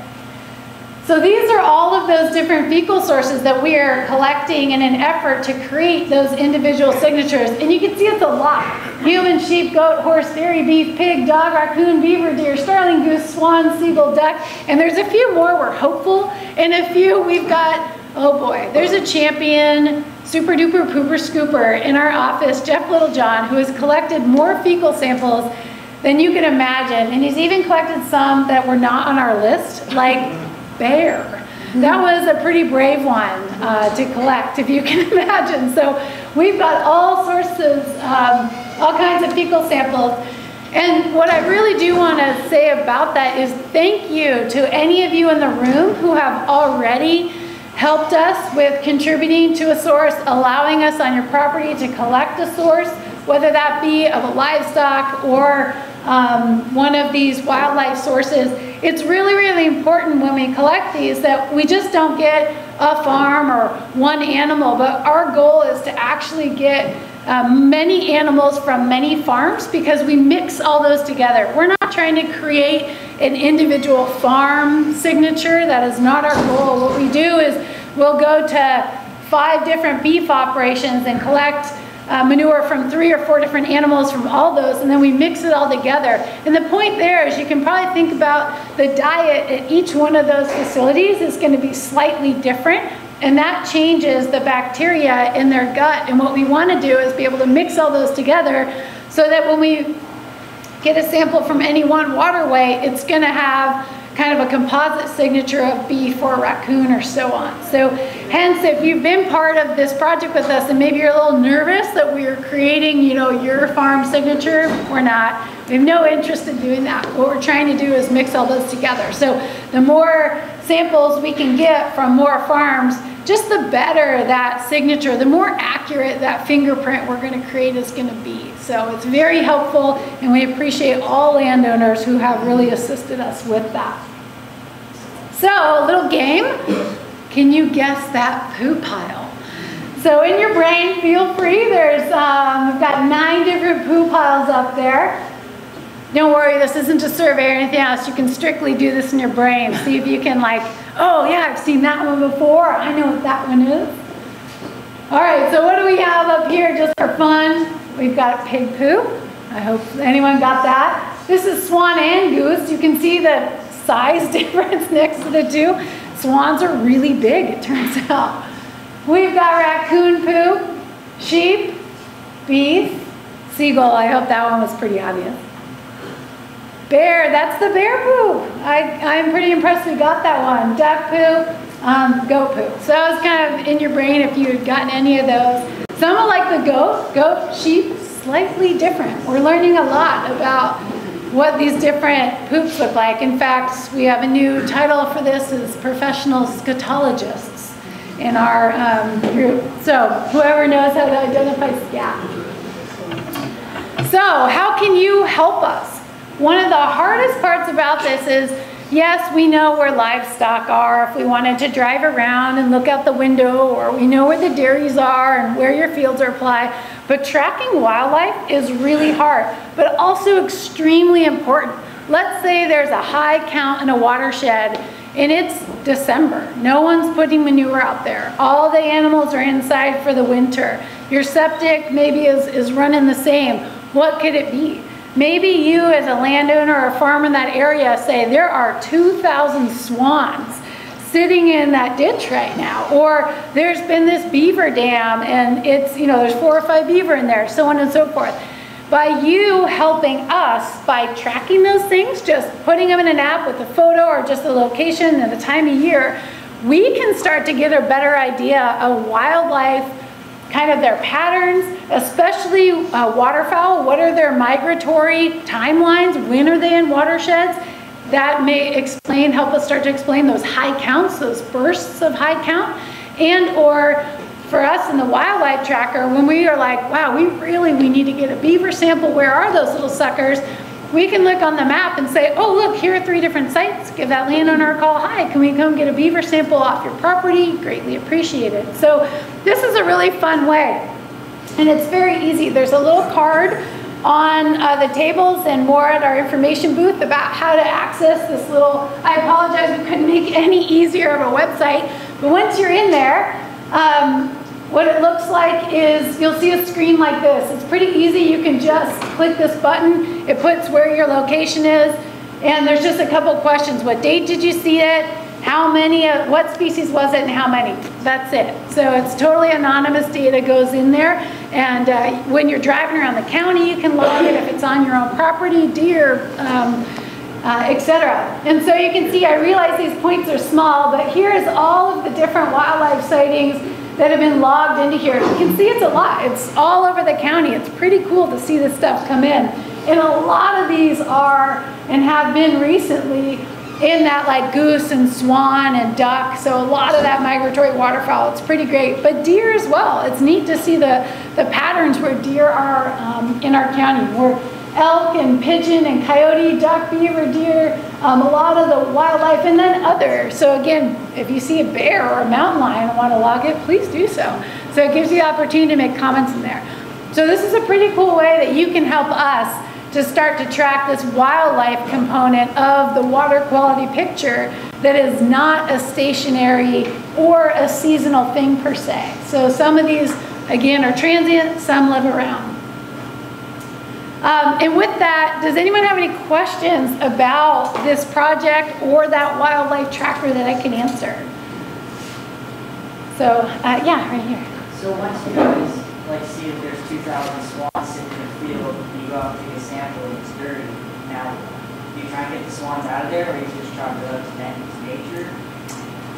So these are all of those different fecal sources that we are collecting in an effort to create those individual signatures. And you can see it's a lot. Human, sheep, goat, horse, dairy, beef, pig, dog, raccoon, beaver, deer, starling, goose, swan, seagull, duck. And there's a few more we're hopeful. And a few we've got, oh boy, there's a champion super duper pooper scooper in our office, Jeff Littlejohn, who has collected more fecal samples than you can imagine. And he's even collected some that were not on our list, like bear. That was a pretty brave one uh, to collect, if you can imagine. So we've got all sources, um, all kinds of fecal samples. And what I really do want to say about that is thank you to any of you in the room who have already helped us with contributing to a source, allowing us on your property to collect a source, whether that be of a livestock or um, one of these wildlife sources. It's really, really important when we collect these that we just don't get a farm or one animal, but our goal is to actually get um, many animals from many farms because we mix all those together. We're not trying to create an individual farm signature. That is not our goal. What we do is we'll go to five different beef operations and collect uh, manure from three or four different animals from all those, and then we mix it all together. And the point there is you can probably think about the diet at each one of those facilities is going to be slightly different, and that changes the bacteria in their gut. And what we want to do is be able to mix all those together so that when we get a sample from any one waterway, it's going to have kind of a composite signature of beef or raccoon or so on. So hence, if you've been part of this project with us and maybe you're a little nervous that we're creating, you know, your farm signature, we're not. We have no interest in doing that. What we're trying to do is mix all those together. So the more samples we can get from more farms, just the better that signature, the more accurate that fingerprint we're going to create is going to be. So it's very helpful, and we appreciate all landowners who have really assisted us with that. So, a little game. Can you guess that poo pile? So in your brain, feel free. There's, um, we've got nine different poo piles up there. Don't worry, this isn't a survey or anything else. You can strictly do this in your brain. See if you can like, oh yeah, I've seen that one before. I know what that one is. All right, so what do we have up here just for fun? We've got pig poo. I hope anyone got that. This is swan and goose. You can see the size difference next to the two. Swans are really big, it turns out. We've got raccoon poo, sheep, beef, seagull. I hope that one was pretty obvious. Bear, that's the bear poo. I, I'm pretty impressed we got that one. Duck poo, um, goat poo. So that was kind of in your brain if you had gotten any of those. Some are like the goat, goat, sheep, slightly different. We're learning a lot about what these different poops look like. In fact, we have a new title for this is professional scatologists in our um, group. So whoever knows how to identify scat. So how can you help us? One of the hardest parts about this is, yes, we know where livestock are if we wanted to drive around and look out the window, or we know where the dairies are and where your fields are applied, but tracking wildlife is really hard, but also extremely important. Let's say there's a high count in a watershed and it's December. No one's putting manure out there. All the animals are inside for the winter. Your septic maybe is, is running the same. What could it be? Maybe you as a landowner or a farm in that area say there are 2,000 swans sitting in that ditch right now. Or there's been this beaver dam and it's, you know, there's four or five beaver in there, so on and so forth. By you helping us by tracking those things, just putting them in an app with a photo or just the location and the time of year, we can start to get a better idea of wildlife kind of their patterns, especially uh, waterfowl. What are their migratory timelines? When are they in watersheds? That may explain, help us start to explain those high counts, those bursts of high count. And or for us in the wildlife tracker, when we are like, wow, we really, we need to get a beaver sample, where are those little suckers? We can look on the map and say, oh, look, here are three different sites. Give that landowner a call. Hi, can we come get a beaver sample off your property? Greatly appreciated. So this is a really fun way. And it's very easy. There's a little card on uh, the tables and more at our information booth about how to access this little, I apologize, we couldn't make any easier of a website. But once you're in there, um, what it looks like is you'll see a screen like this. It's pretty easy. You can just click this button. It puts where your location is. And there's just a couple questions. What date did you see it? How many, what species was it and how many? That's it. So it's totally anonymous data goes in there. And uh, when you're driving around the county, you can log it if it's on your own property, deer, um, uh, etc. And so you can see, I realize these points are small, but here is all of the different wildlife sightings that have been logged into here. You can see it's a lot. It's all over the county. It's pretty cool to see this stuff come in. And a lot of these are and have been recently in that like goose and swan and duck. So a lot of that migratory waterfowl. It's pretty great. But deer as well. It's neat to see the, the patterns where deer are um, in our county. We're elk and pigeon and coyote, duck, beaver, deer, um, a lot of the wildlife, and then other. So again, if you see a bear or a mountain lion and want to log it, please do so. So it gives you the opportunity to make comments in there. So this is a pretty cool way that you can help us to start to track this wildlife component of the water quality picture that is not a stationary or a seasonal thing per se. So some of these, again, are transient, some live around. Um, and with that, does anyone have any questions about this project or that wildlife tracker that I can answer? So, uh, yeah, right here. So once you guys, like, see if there's two thousand swans sitting in the field, you go out and take a sample, and it's dirty, now, do you try and get the swans out of there, or you just try to go to that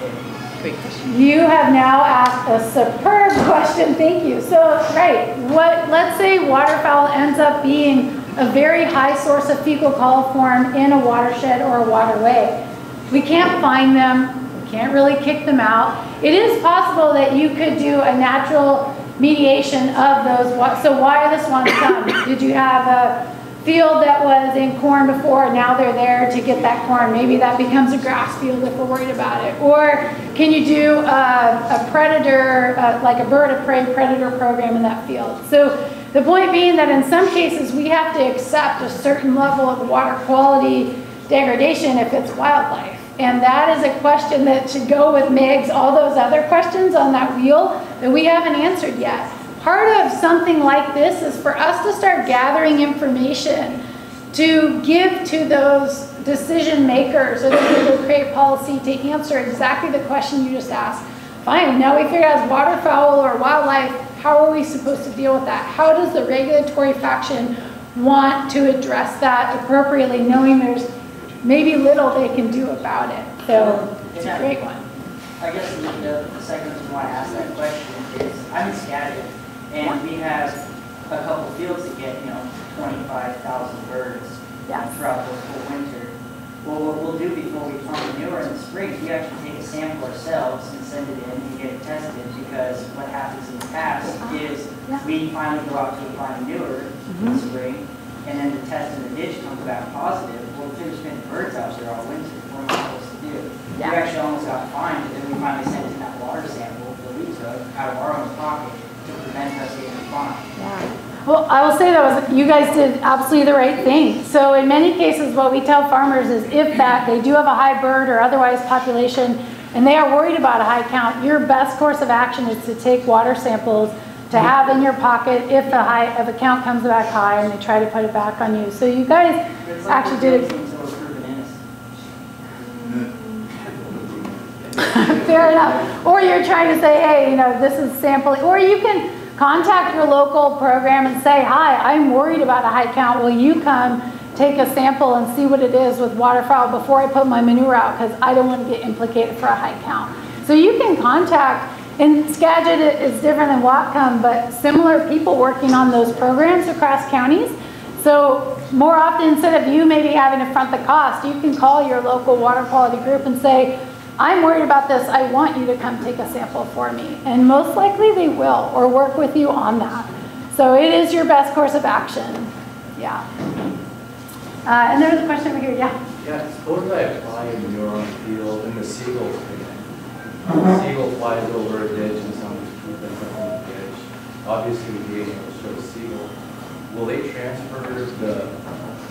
nature? If- You have now asked a superb question, thank you. So, right, what, let's say waterfowl ends up being a very high source of fecal coliform in a watershed or a waterway. We can't find them, we can't really kick them out. It is possible that you could do a natural mediation of those, so why are the swans come? Did you have a field that was in corn before, now they're there to get that corn. Maybe that becomes a grass field if we're worried about it. Or can you do a, a predator, uh, like a bird of prey predator program in that field? So the point being that in some cases, we have to accept a certain level of water quality degradation if it's wildlife. And that is a question that should go with MIGS, all those other questions on that wheel that we haven't answered yet. Part of something like this is for us to start gathering information to give to those decision makers or the people who create policy to answer exactly the question you just asked. Fine, now we figure out as waterfowl or wildlife, how are we supposed to deal with that? How does the regulatory faction want to address that appropriately, knowing there's maybe little they can do about it? So it's a great one. I guess the, second reason why I asked that question is, I'm Skagit, and we have a couple fields that get, you know, twenty-five thousand birds Yes. throughout the whole winter. Well, what we'll do before we plant manure in the spring, we actually take a sample ourselves and send it in and get it tested, because what happens in the past is Yeah. we finally go out to apply manure in the mm-hmm. spring, and then the test in the ditch comes back positive, well, there's been birds out there all winter, what am I supposed to do? We actually almost got fined, but then we finally sent in that water sample that we took out of our own pocket fined. Well, I will say that was, you guys did absolutely the right thing. So in many cases, what we tell farmers is if that, they do have a high bird or otherwise population, and they are worried about a high count, your best course of action is to take water samples to have in your pocket if a high, if a count comes back high and they try to put it back on you. So you guys like actually did it fair enough. Or you're trying to say, hey, you know, this is sampling, or you can contact your local program and say, hi, I'm worried about a high count. Will you come take a sample and see what it is with waterfowl before I put my manure out because I don't want to get implicated for a high count. So you can contact, and Skagit is different than Whatcom, but similar people working on those programs across counties. So more often, instead of you maybe having to front the cost, you can call your local water quality group and say, I'm worried about this, I want you to come take a sample for me. And most likely they will, or work with you on that. So it is your best course of action, yeah. Uh, and there's a question over here, yeah. Yeah, suppose I apply a manure on field and the seagull in. The Seagull flies over a ditch and somebody's pooping in the ditch. Obviously, the gauge will show seagull. Will they transfer the,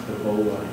the bovine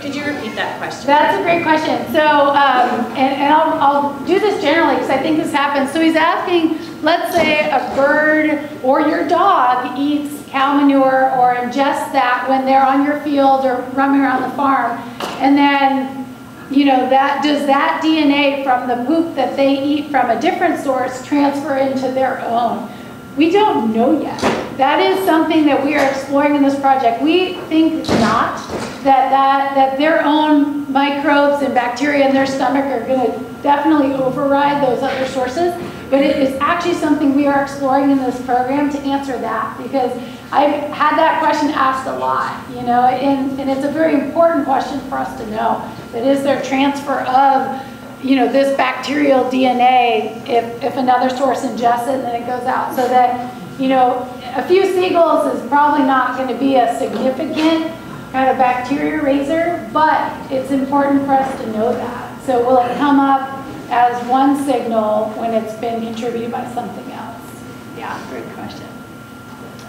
Could you repeat that question? That's a great question. So, um, and, and I'll, I'll do this generally because I think this happens. So he's asking, let's say a bird or your dog eats cow manure or ingests that when they're on your field or roaming around the farm. And then, you know, that, does that DNA from the poop that they eat from a different source transfer into their own? We don't know yet. That is something that we are exploring in this project. We think not, that, that, that their own microbes and bacteria in their stomach are gonna definitely override those other sources. But it is actually something we are exploring in this program to answer that, because I've had that question asked a lot, you know, and, and it's a very important question for us to know. That is there transfer of you know, this bacterial DNA if, if another source ingests it and then it goes out. So that, you know, a few seagulls is probably not going to be a significant kind of bacteria raiser, but it's important for us to know that. So will it come up as one signal when it's been contributed by something else? Yeah, great question.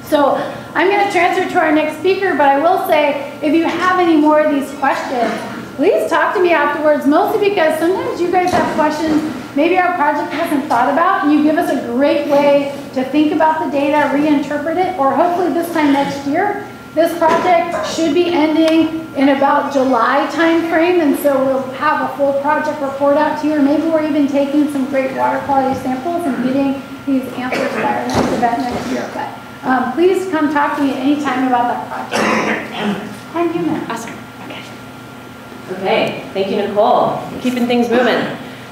So I'm going to transfer to our next speaker, but I will say, if you have any more of these questions, please talk to me afterwards, mostly because sometimes you guys have questions maybe our project hasn't thought about, and you give us a great way to think about the data, reinterpret it, or hopefully this time next year. This project should be ending in about July timeframe, and so we'll have a full project report out to you, or maybe we're even taking some great water quality samples and getting these answers by our next event next year. But um, please come talk to me anytime about that project. And you, ma'am. Awesome. Okay. Thank you, Nichole. Keeping things moving.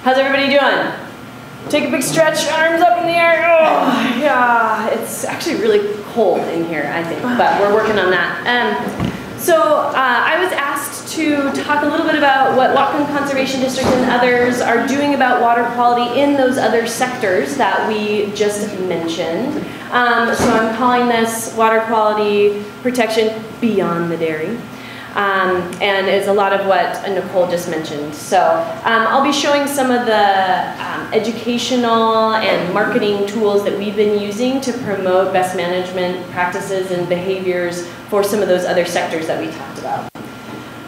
How's everybody doing? Take a big stretch, arms up in the air. Oh, yeah. It's actually really cold in here, I think, but we're working on that. Um, so uh, I was asked to talk a little bit about what Whatcom Conservation District and others are doing about water quality in those other sectors that we just mentioned. Um, so I'm calling this water quality protection beyond the dairy. Um, and is a lot of what Nichole just mentioned. So um, I'll be showing some of the um, educational and marketing tools that we've been using to promote best management practices and behaviors for some of those other sectors that we talked about.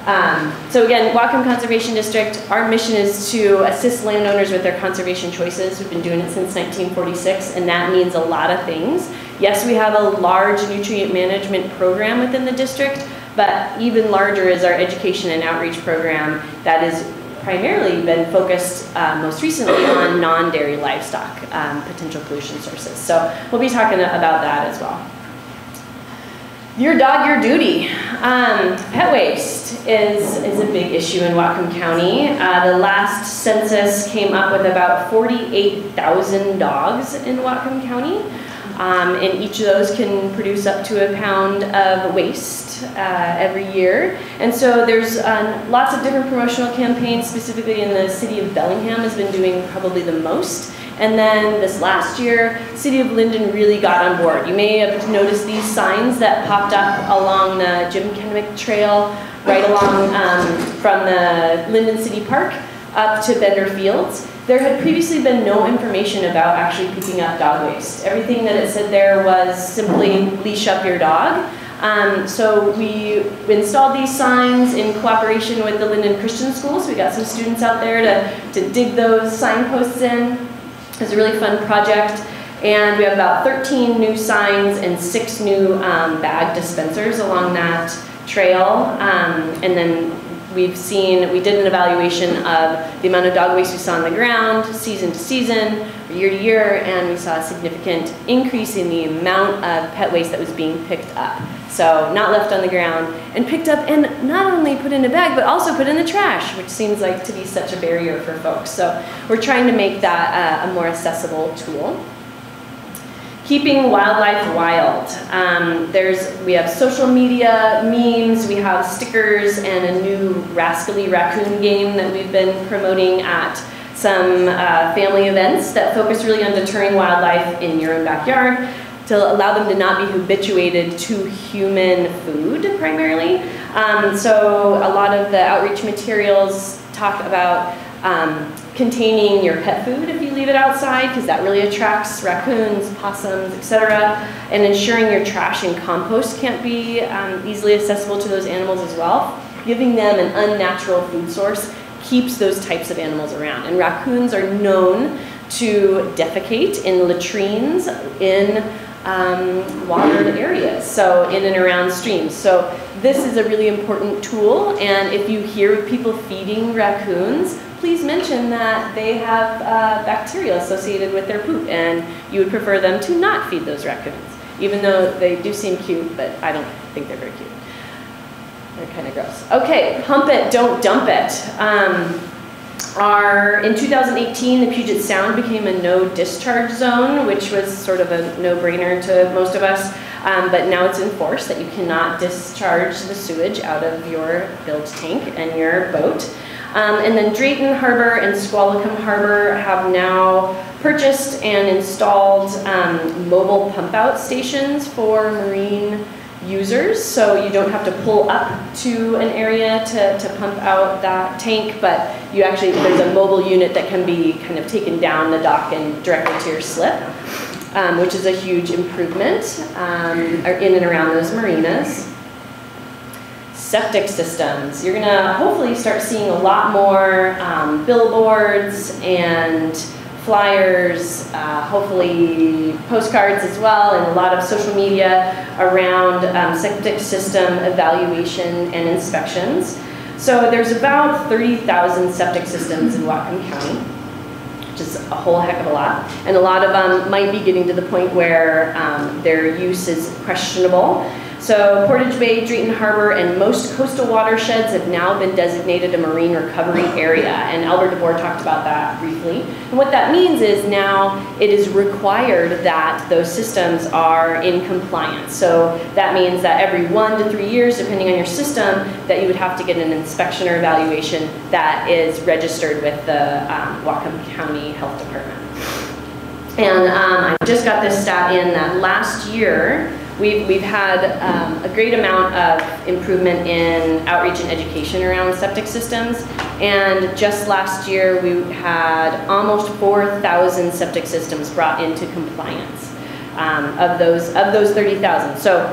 Um, so again, Whatcom Conservation District, our mission is to assist landowners with their conservation choices. We've been doing it since 1946, and that means a lot of things. Yes, we have a large nutrient management program within the district, but even larger is our education and outreach program that has primarily been focused uh, most recently on non-dairy livestock um, potential pollution sources. So we'll be talking about that as well. Your dog, your duty. Um, pet waste is, is a big issue in Whatcom County. Uh, the last census came up with about 48,000 dogs in Whatcom County. Um, and each of those can produce up to a pound of waste uh, every year. And so there's uh, lots of different promotional campaigns, specifically in the city of Bellingham has been doing probably the most. And then this last year, City of Lynden really got on board. You may have noticed these signs that popped up along the Jim Kaemingk Trail, right along um, from the Lynden City Park up to Bender Fields. There had previously been no information about actually picking up dog waste. Everything that it said there was simply leash up your dog. Um, so we installed these signs in cooperation with the Lynden Christian School. So we got some students out there to, to dig those signposts in. It was a really fun project. And we have about 13 new signs and six new um, bag dispensers along that trail. Um, and then we've seen, we did an evaluation of the amount of dog waste we saw on the ground, season to season, year to year, and we saw a significant increase in the amount of pet waste that was being picked up. So not left on the ground and picked up and not only put in a bag, but also put in the trash, which seems like to be such a barrier for folks. So we're trying to make that uh, a more accessible tool. Keeping wildlife wild. Um, there's, we have social media memes, we have stickers, and a new Rascally Raccoon game that we've been promoting at some uh, family events that focus really on deterring wildlife in your own backyard to allow them to not be habituated to human food primarily. Um, so a lot of the outreach materials talk about um, containing your pet food if you leave it outside because that really attracts raccoons, possums, etc. And ensuring your trash and compost can't be um, easily accessible to those animals as well. Giving them an unnatural food source keeps those types of animals around. And raccoons are known to defecate in latrines in um, watered areas, so in and around streams. So this is a really important tool, and if you hear people feeding raccoons, please mention that they have uh, bacteria associated with their poop and you would prefer them to not feed those raccoons, even though they do seem cute, but I don't think they're very cute. They're kind of gross. Okay, pump it, don't dump it. Um, our, in 2018, the Puget Sound became a no discharge zone, which was sort of a no-brainer to most of us. Um, but now it's enforced that you cannot discharge the sewage out of your bilge tank and your boat. Um, and then Drayton Harbor and Squalicum Harbor have now purchased and installed um, mobile pump out stations for marine users. So you don't have to pull up to an area to, to pump out that tank, but you actually, there's a mobile unit that can be kind of taken down the dock and directly to your slip. Um, which is a huge improvement um, in and around those marinas septic systems. You're gonna hopefully start seeing a lot more um, billboards and flyers, uh, hopefully postcards as well, and a lot of social media around um, septic system evaluation and inspections. So there's about 30,000 septic systems in Whatcom County, which is a whole heck of a lot. And a lot of them might be getting to the point where um, their use is questionable. So Portage Bay, Drayton Harbor, and most coastal watersheds have now been designated a marine recovery area, and Albert DeBoer talked about that briefly. And what that means is now it is required that those systems are in compliance. So that means that every one to three years, depending on your system, that you would have to get an inspection or evaluation that is registered with the um, Whatcom County Health Department. And um, I just got this stat in that last year, we've, we've had um, a great amount of improvement in outreach and education around septic systems. And just last year, we had almost 4,000 septic systems brought into compliance um, of those of those 30,000. So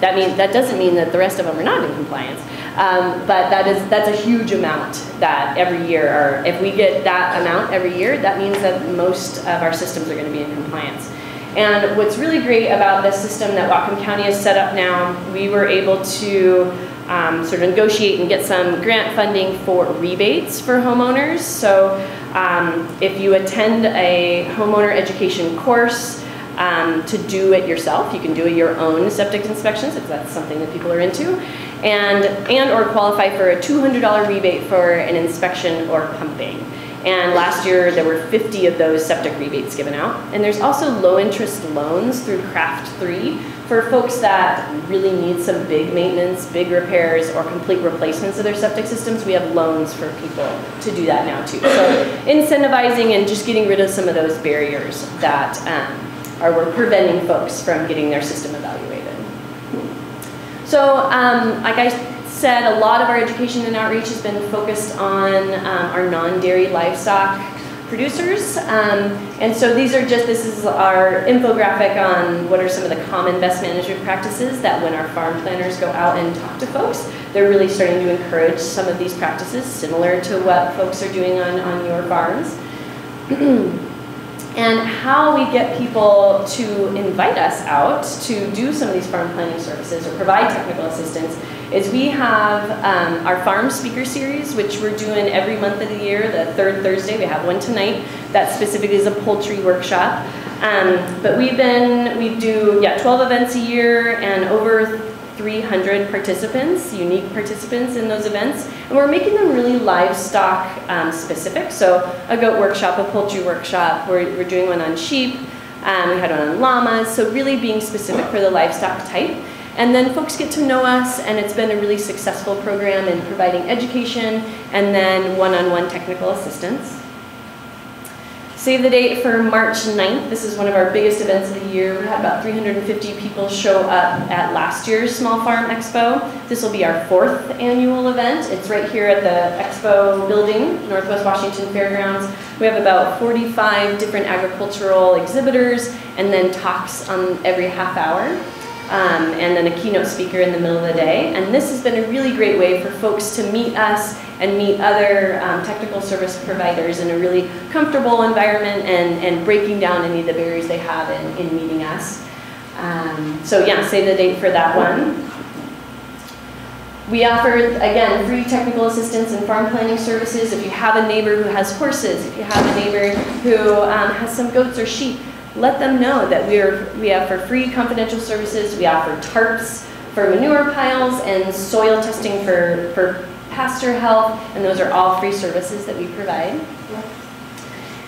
that means that doesn't mean that the rest of them are not in compliance. Um, but that is that's a huge amount that every year, or if we get that amount every year, that means that most of our systems are going to be in compliance. And what's really great about this system that Whatcom County has set up now, we were able to um, sort of negotiate and get some grant funding for rebates for homeowners. So um, if you attend a homeowner education course, um, to do it yourself. You can do your own septic inspections if that's something that people are into and, and or qualify for a $200 rebate for an inspection or pumping. And last year there were 50 of those septic rebates given out. And there's also low interest loans through Craft 3 for folks that really need some big maintenance, big repairs, or complete replacements of their septic systems. We have loans for people to do that now too. So incentivizing and just getting rid of some of those barriers that um, are we're preventing folks from getting their system evaluated. So um, like I said, a lot of our education and outreach has been focused on um, our non-dairy livestock producers. Um, and so these are just, this is our infographic on what are some of the common best management practices that when our farm planners go out and talk to folks, they're really starting to encourage some of these practices similar to what folks are doing on, on your farms. and how we get people to invite us out to do some of these farm planning services or provide technical assistance is we have um, our farm speaker series, which we're doing every month of the year, the third Thursday. We have one tonight that specifically is a poultry workshop. Um, but we've been, we do, yeah, 12 events a year and over 300 participants, unique participants in those events, and we're making them really livestock um, specific. So a goat workshop, a poultry workshop, we're, we're doing one on sheep, um, we had one on llamas, so really being specific for the livestock type. And then folks get to know us, and it's been a really successful program in providing education and then one-on-one -on -one technical assistance. Save the date for March 9th. This is one of our biggest events of the year. We had about 350 people show up at last year's Small Farm Expo. This will be our fourth annual event. It's right here at the Expo building, Northwest Washington Fairgrounds. We have about 45 different agricultural exhibitors and then talks on every half hour um, and then a keynote speaker in the middle of the day. And this has been a really great way for folks to meet us and meet other um, technical service providers in a really comfortable environment and, and breaking down any of the barriers they have in, in meeting us. Um, so yeah, save the date for that one. We offer, again, free technical assistance and farm planning services. If you have a neighbor who has horses, if you have a neighbor who um, has some goats or sheep, let them know that we, are, we offer free confidential services. We offer tarps for manure piles and soil testing for, for pasture health, and those are all free services that we provide.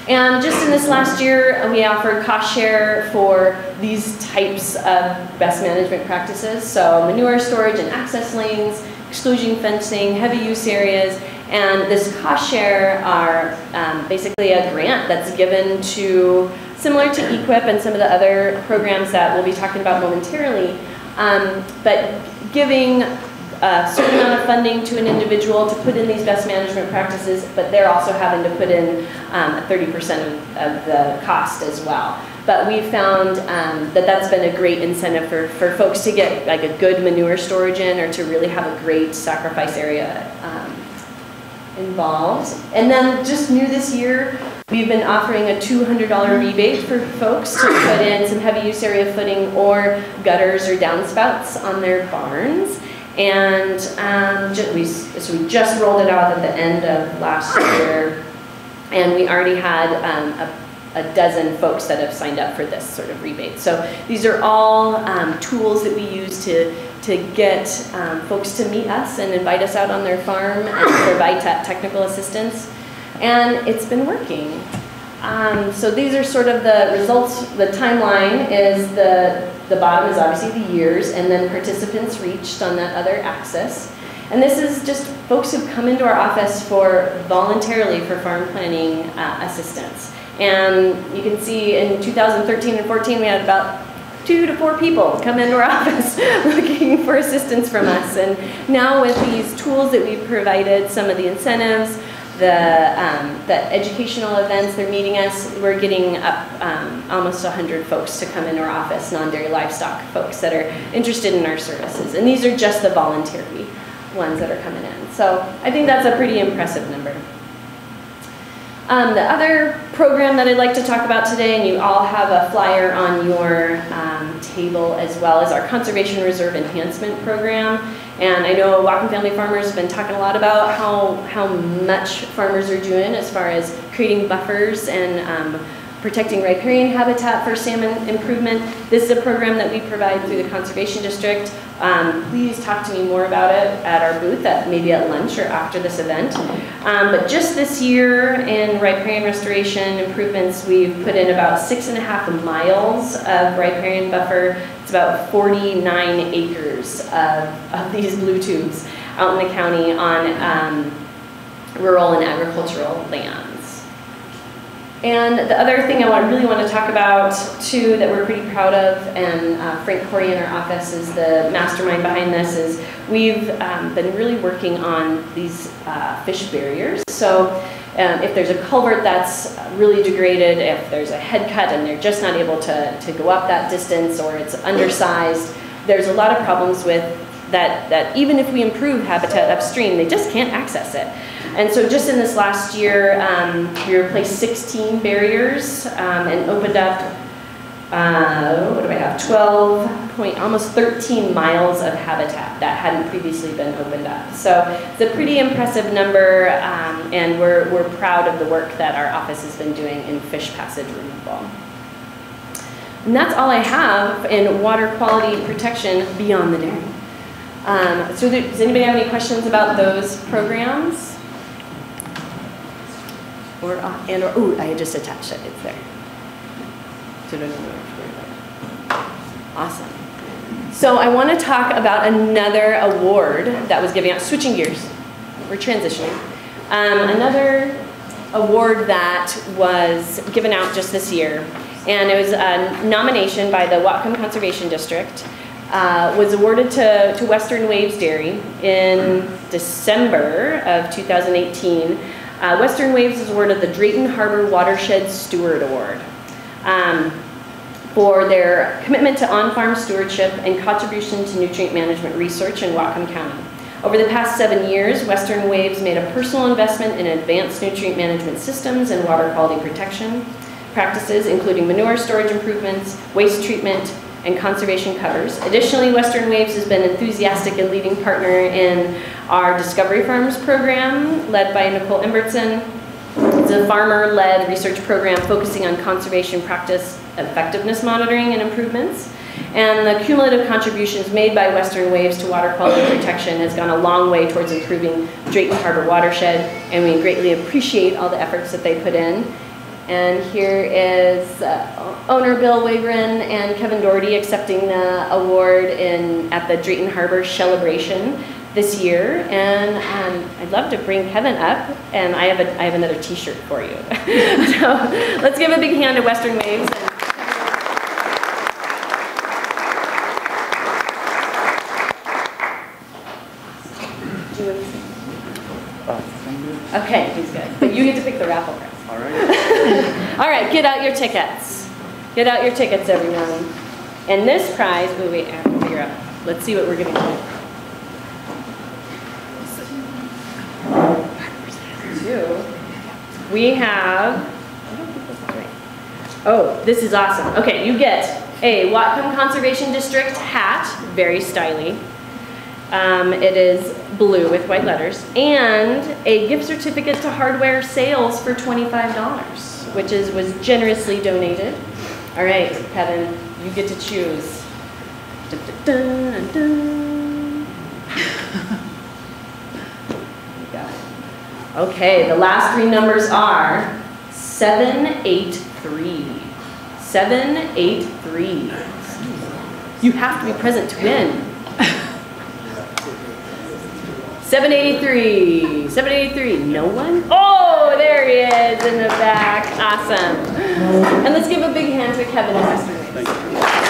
And just in this last year, we offered cost share for these types of best management practices. So manure storage and access lanes, exclusion fencing, heavy use areas, and this cost share are um, basically a grant that's given to similar to EQIP and some of the other programs that we'll be talking about momentarily, um, but giving a certain amount of funding to an individual to put in these best management practices, but they're also having to put in 30% um, of, of, the cost as well. But we've found um, that that's been a great incentive for, for folks to get like a good manure storage in or to really have a great sacrifice area um, involved. And then just new this year, We've been offering a $200 rebate for folks to put in some heavy use area footing or gutters or downspouts on their barns. And um, we, so we just rolled it out at the end of last year. And we already had um, a a dozen folks that have signed up for this sort of rebate. So these are all um, tools that we use to, to get um, folks to meet us and invite us out on their farm and provide technical assistance. And it's been working. Um, so these are sort of the results. The timeline is the, the bottom is obviously the years and then participants reached on that other axis. And this is just folks who've come into our office for voluntarily for farm planning uh, assistance. And you can see in 2013 and 14, we had about two to four people come into our office looking for assistance from us. And now with these tools that we've provided, some of the incentives, the, um, the educational events, they're meeting us, we're getting up um, almost 100 folks to come into our office, non-dairy livestock folks that are interested in our services. And these are just the voluntary ones that are coming in. So I think that's a pretty impressive number. Um, the other program that I'd like to talk about today, and you all have a flyer on your um, table as well, is our Conservation Reserve Enhancement Program. And I know Whatcom Family Farmers have been talking a lot about how, how much farmers are doing as far as creating buffers and um, protecting riparian habitat for salmon improvement. This is a program that we provide through the Conservation District. Um, please talk to me more about it at our booth, at maybe at lunch or after this event. Um, but just this year in riparian restoration improvements, we've put in about six and a half miles of riparian buffer. It's about 49 acres of, of these blue tubes out in the county on um, rural and agricultural land. And the other thing I really want to talk about too that we're pretty proud of, and uh, Frank Corey in our office is the mastermind behind this, is we've um, been really working on these uh, fish barriers. So um, if there's a culvert that's really degraded, if there's a head cut and they're just not able to, to go up that distance or it's undersized, there's a lot of problems with that, that even if we improve habitat upstream, they just can't access it. And so just in this last year, um, we replaced 16 barriers um, and opened up, uh, what do I have, 12 point, almost 13 miles of habitat that hadn't previously been opened up. So it's a pretty impressive number um, and we're, we're proud of the work that our office has been doing in fish passage removal. And that's all I have in water quality protection beyond the dam. Um, so does anybody have any questions about those programs? Or, uh, and or, ooh, I just attached it, it's there. Awesome. So I want to talk about another award that was given out, switching gears, we're transitioning. Um, another award that was given out just this year, and it was a nomination by the Whatcom Conservation District, uh, was awarded to, to Western Waves Dairy in December of 2018 uh, Western Waves is awarded the Drayton Harbor Watershed Steward Award um, for their commitment to on-farm stewardship and contribution to nutrient management research in Whatcom County. Over the past seven years, Western Waves made a personal investment in advanced nutrient management systems and water quality protection practices, including manure storage improvements, waste treatment, and conservation covers. Additionally, Western Waves has been enthusiastic and leading partner in our Discovery Farms program, led by Nichole Embertson. It's a farmer-led research program focusing on conservation practice, effectiveness monitoring, and improvements. And the cumulative contributions made by Western Waves to water quality protection has gone a long way towards improving Drayton Harbor watershed, and we greatly appreciate all the efforts that they put in. And here is uh, owner Bill Wagren and Kevin Doherty accepting the award in, at the Drayton Harbor Celebration this year. And um, I'd love to bring Kevin up, and I have, a, I have another t-shirt for you. so let's give a big hand to Western Waves. Okay, he's good. But you get to pick the raffle prize. All right. All right, get out your tickets. Get out your tickets, everyone. And this prize, wait, wait, I have to figure out. Let's see what we're. Two. We have. Oh, this is awesome. Okay, you get a Whatcom Conservation District hat, very stylish. Um, it is blue with white letters, and a gift certificate to hardware sales for $25. Which is, was generously donated. All right, Kevin, you get to choose. Dun, dun, dun. Okay, the last three numbers are 783. 783. You have to be present to win. 783. 783. No one? Oh, there he is in the back. Awesome. And let's give a big hand to Kevin Mr. Riggs.